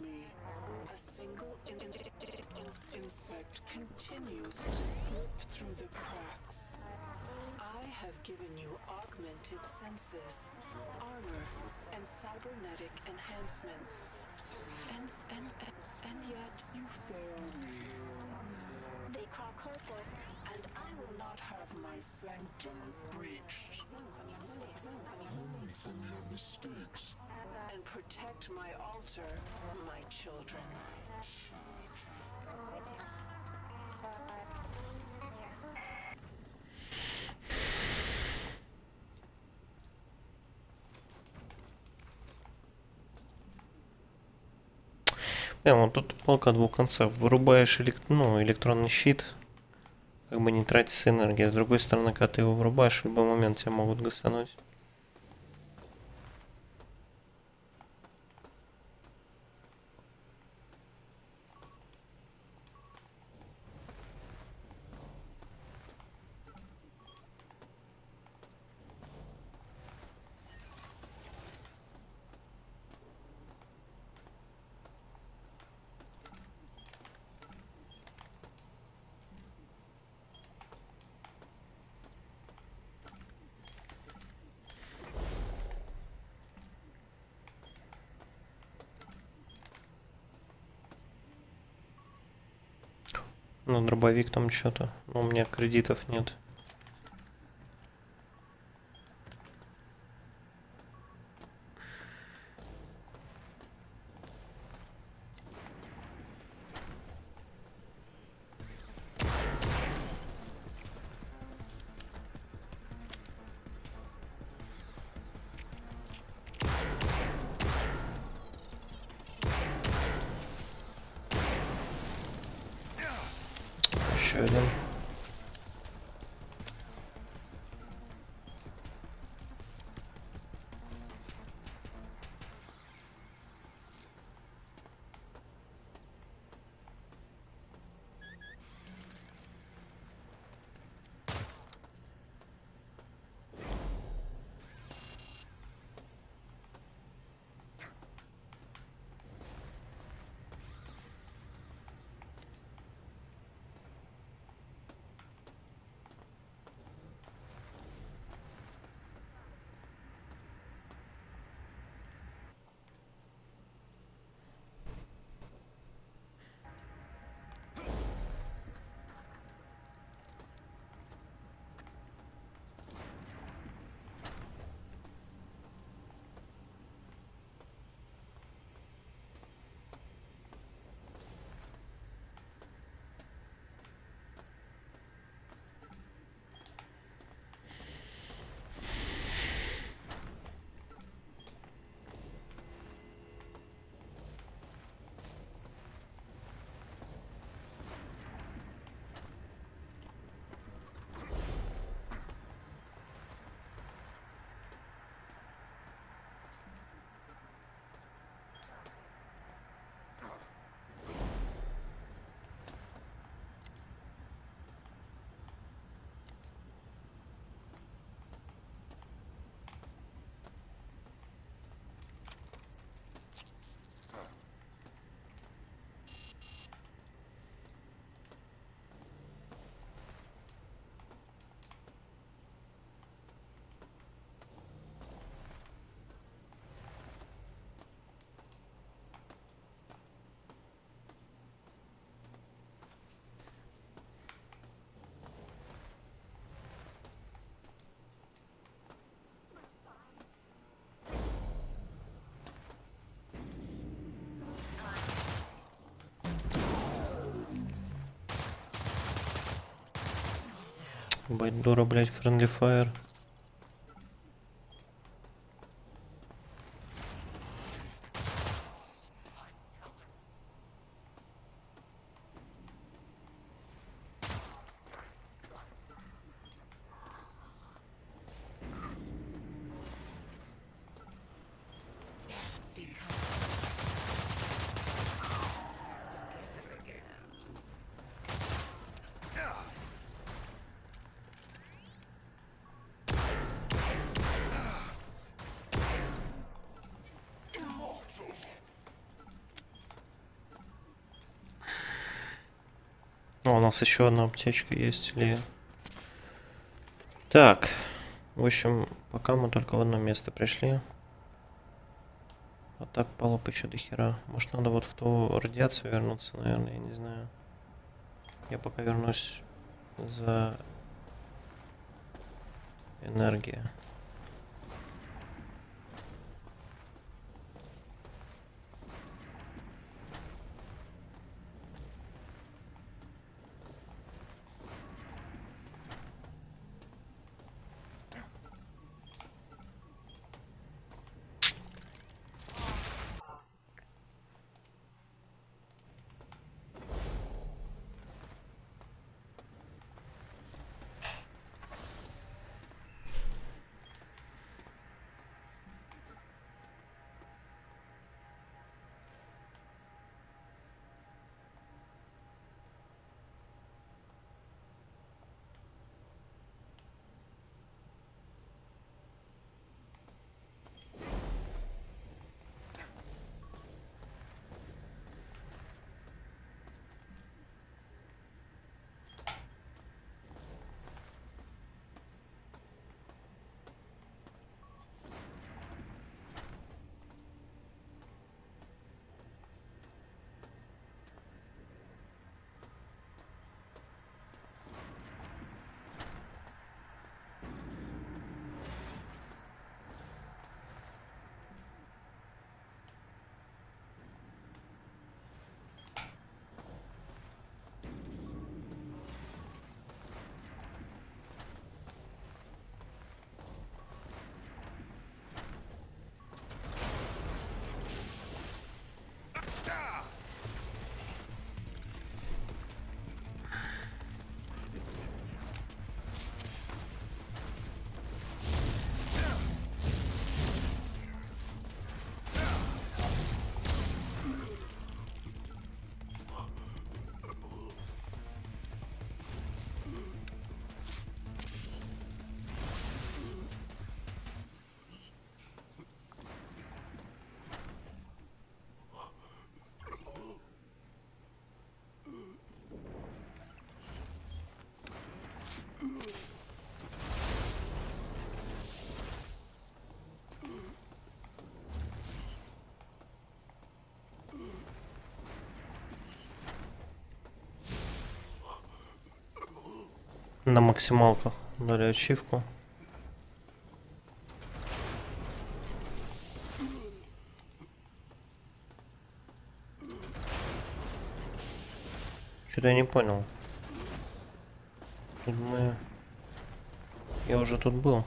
Me. A single in- in- in- in- insect continues to slip through the cracks. I have given you augmented senses, armor, and cybernetic enhancements. And and and, and yet you fail me. They crawl closer. And I will not have my sanctum breached. Learn from your mistakes. And protect my altar, children. Прям вот тут палка о двух концах. Вырубаешь элек- ну, электронный щит, как бы не тратится энергия. С другой стороны, когда ты его вырубаешь, в любой момент тебя могут гасануть. Ну, дробовик там что-то. Но у меня кредитов нет. Байдура, блять, френдли фаер. Нас еще одна аптечка есть или... Так, в общем, пока мы только в одно место пришли. А так палуб еще до хера. Может надо вот в ту радиацию вернуться, наверное, я не знаю. Я пока вернусь за энергией. На максималках дали ачивку. Что-то я не понял. Тут мы... Я уже тут был.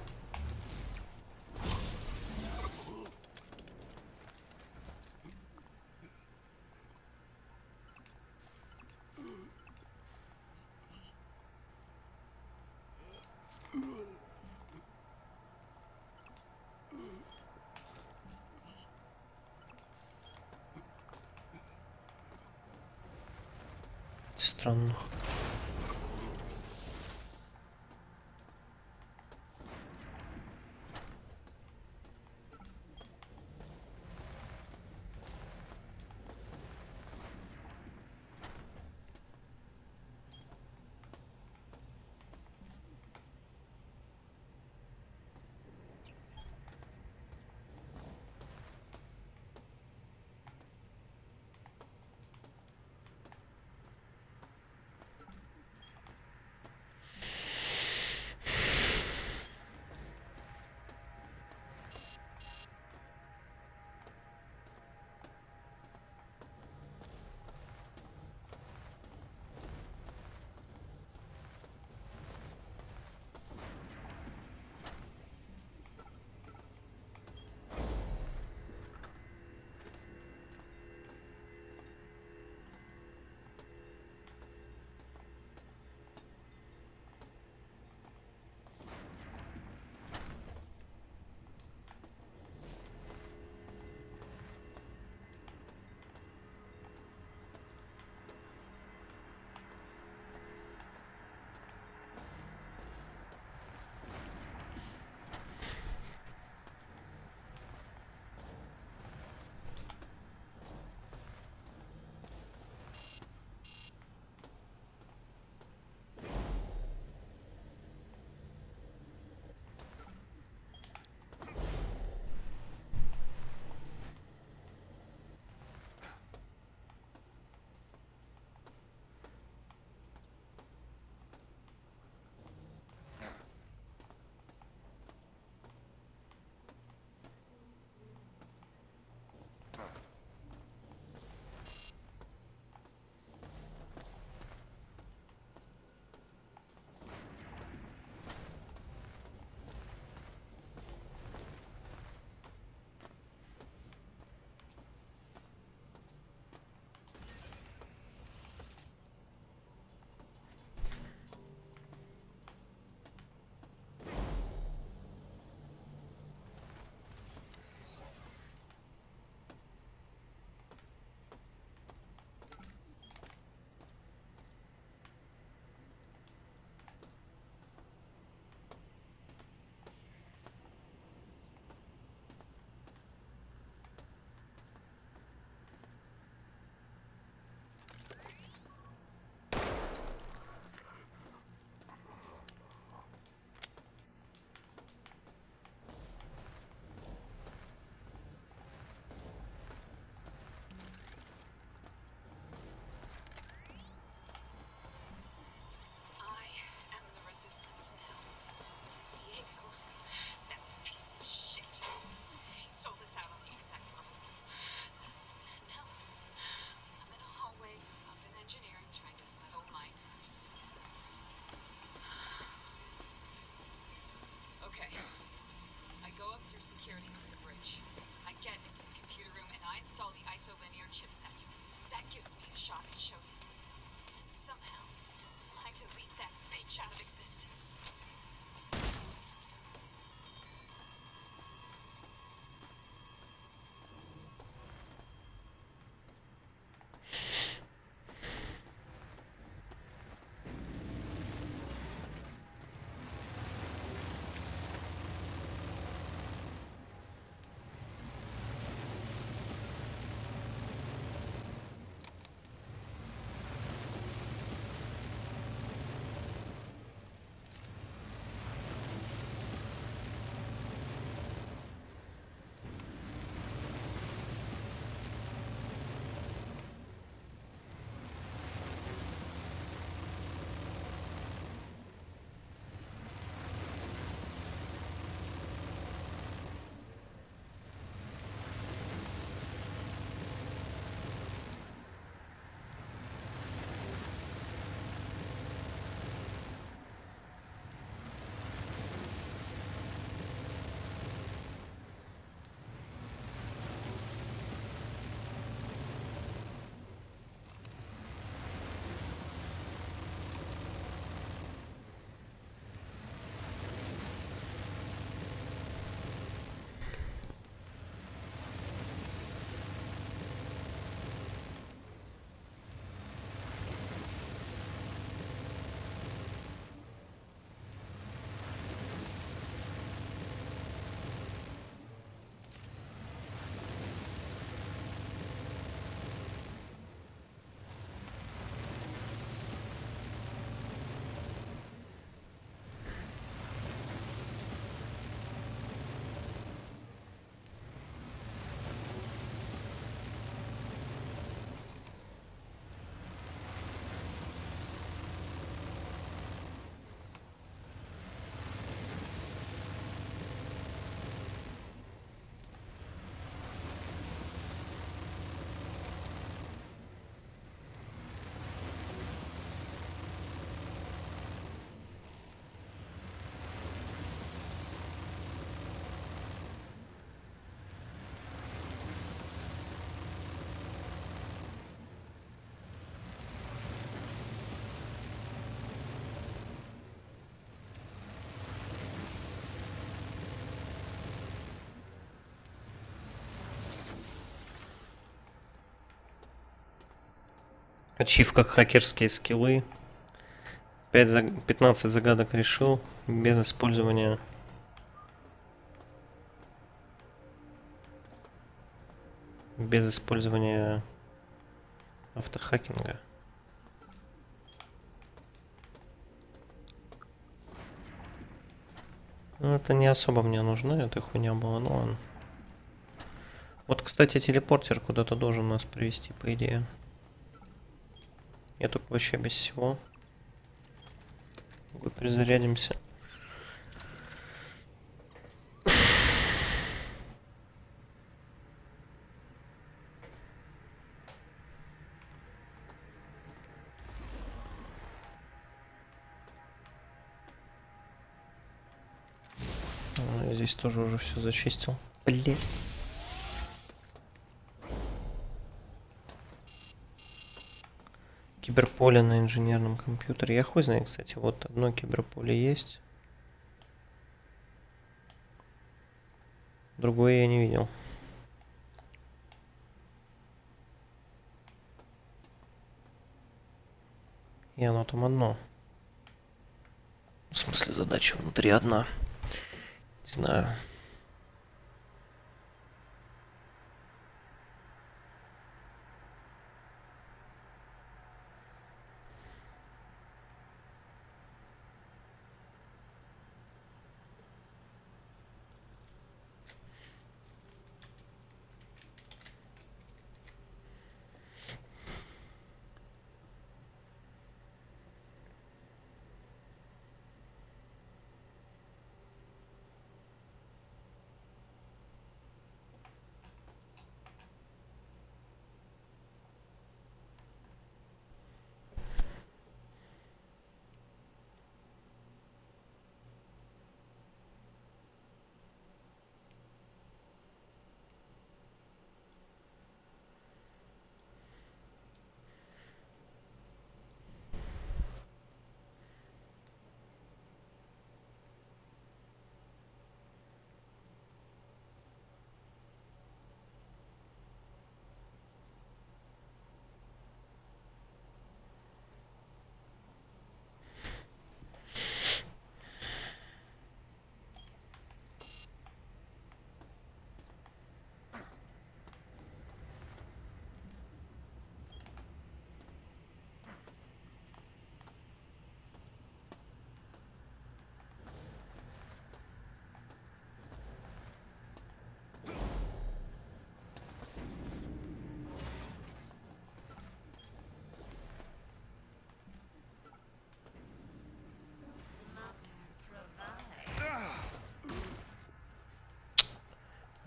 Shot. Ачив как хакерские скиллы. 5 за... 15 загадок решил без использования без использования автохакинга. Ну, это не особо мне нужна, эта хуйня была, ну ладно. Вот, кстати, телепортер куда-то должен нас привести, по идее. Я только вообще без всего. Год перезарядимся. Я здесь тоже уже все зачистил. Блин. Киберполе на инженерном компьютере. Я хуй знаю, кстати, вот одно киберполе есть. Другое я не видел. И оно там одно. В смысле задача внутри одна. Не знаю.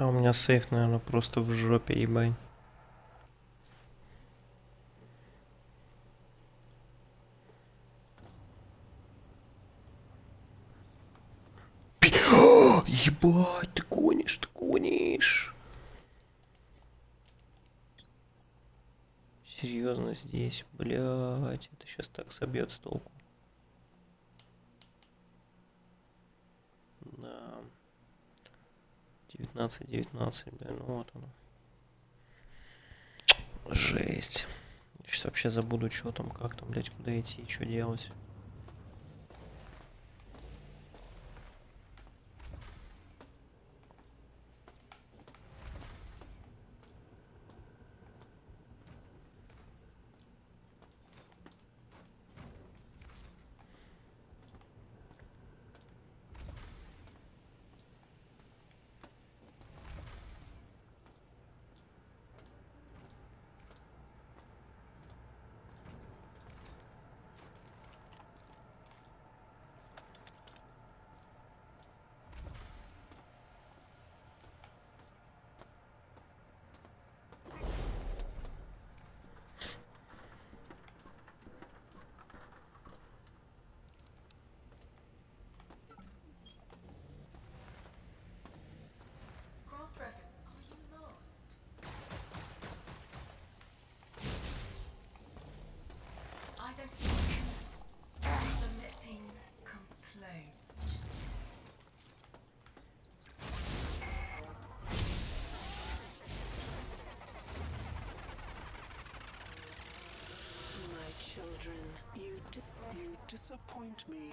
А у меня сейф, наверное, просто в жопе, О, Ебать, ты гонишь, ты гонишь. Серьезно здесь, блядь, это сейчас так собьет с толку. Да. 19, 19, бля, ну вот оно. Жесть. Сейчас вообще забуду, что там, как там, блядь, куда идти, что делать. Me.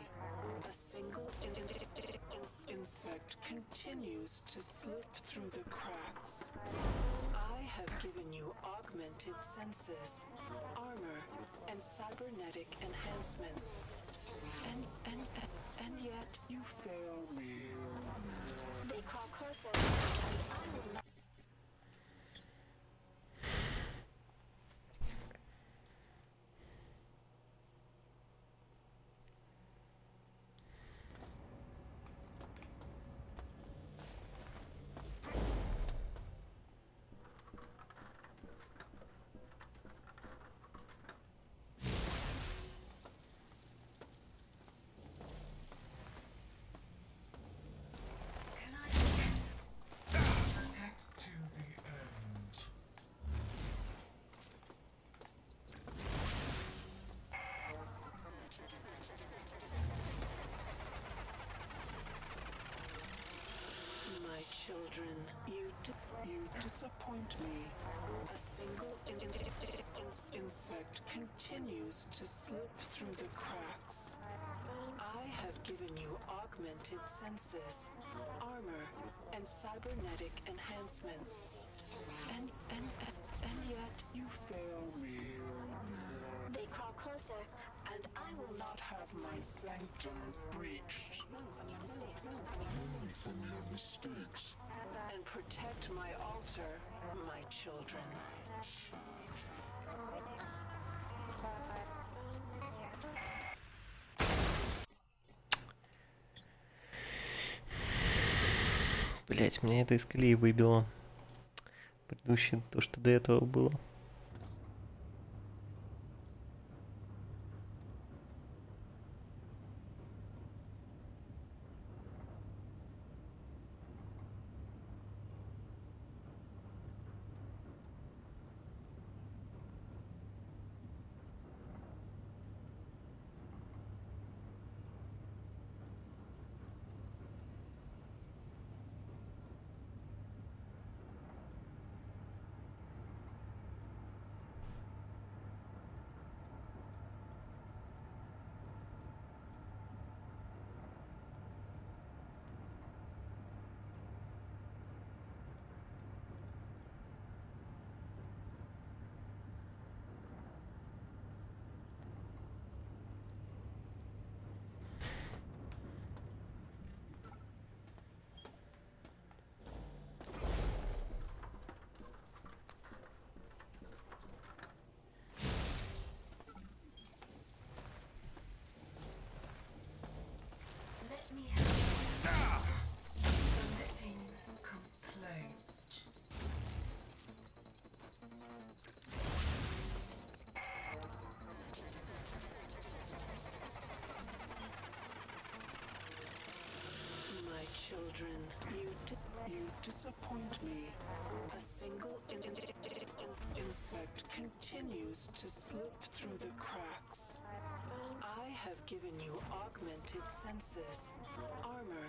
A single in- in- in- insect continues to slip through the cracks. I have given you augmented senses, armor, and cybernetic enhancements. And, and, and, and yet you fail me. They crawl closer, will not. Can I Get to the end. My children, you di- you disappoint me. A single in- in- in- insect continues to slip through the cracks. I have given you augmented senses, armor, and cybernetic enhancements. And and and, and yet you fail me. They crawl closer, and I will not. Have my sanctum breached. Learn from your mistakes. Mistakes. from your mistakes and protect my altar, my children. Блять, меня это из колеи выбило. Предыдущее, то, что до этого было. Children, you di- you disappoint me. A single in- in- in- insect continues to slip through the cracks. I have given you augmented senses, armor,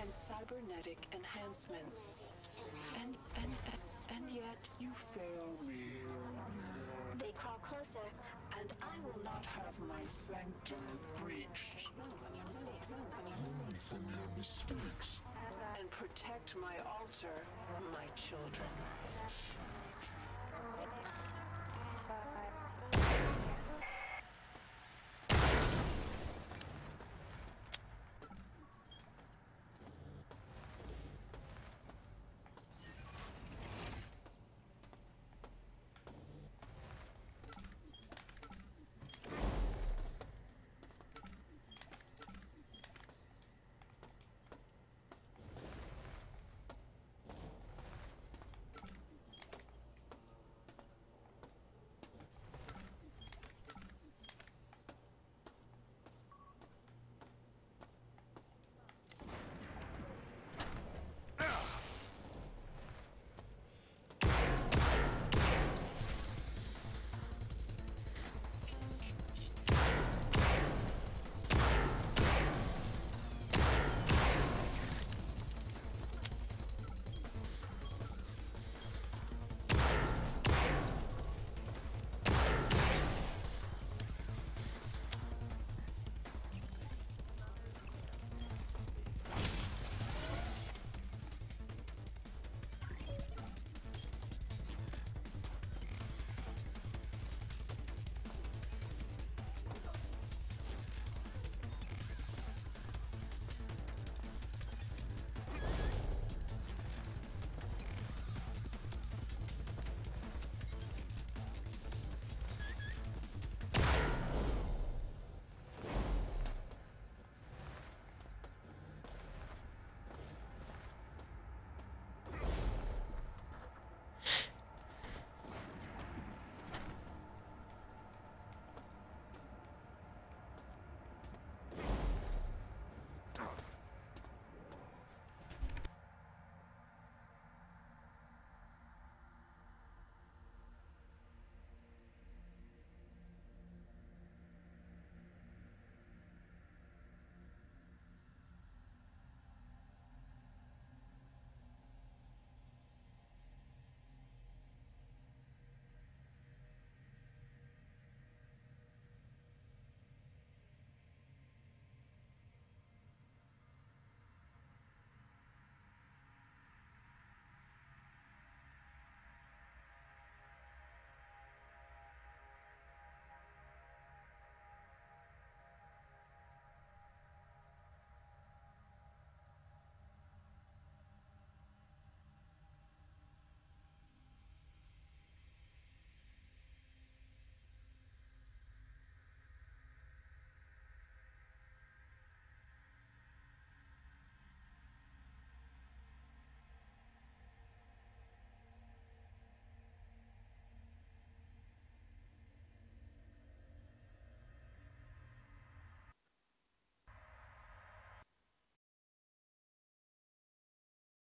and cybernetic enhancements. And and and, and yet you fail me. They crawl closer, and I will not. Not have my sanctum breached. Learn from your mistakes. Learn from your mistakes. Protect my altar, my children.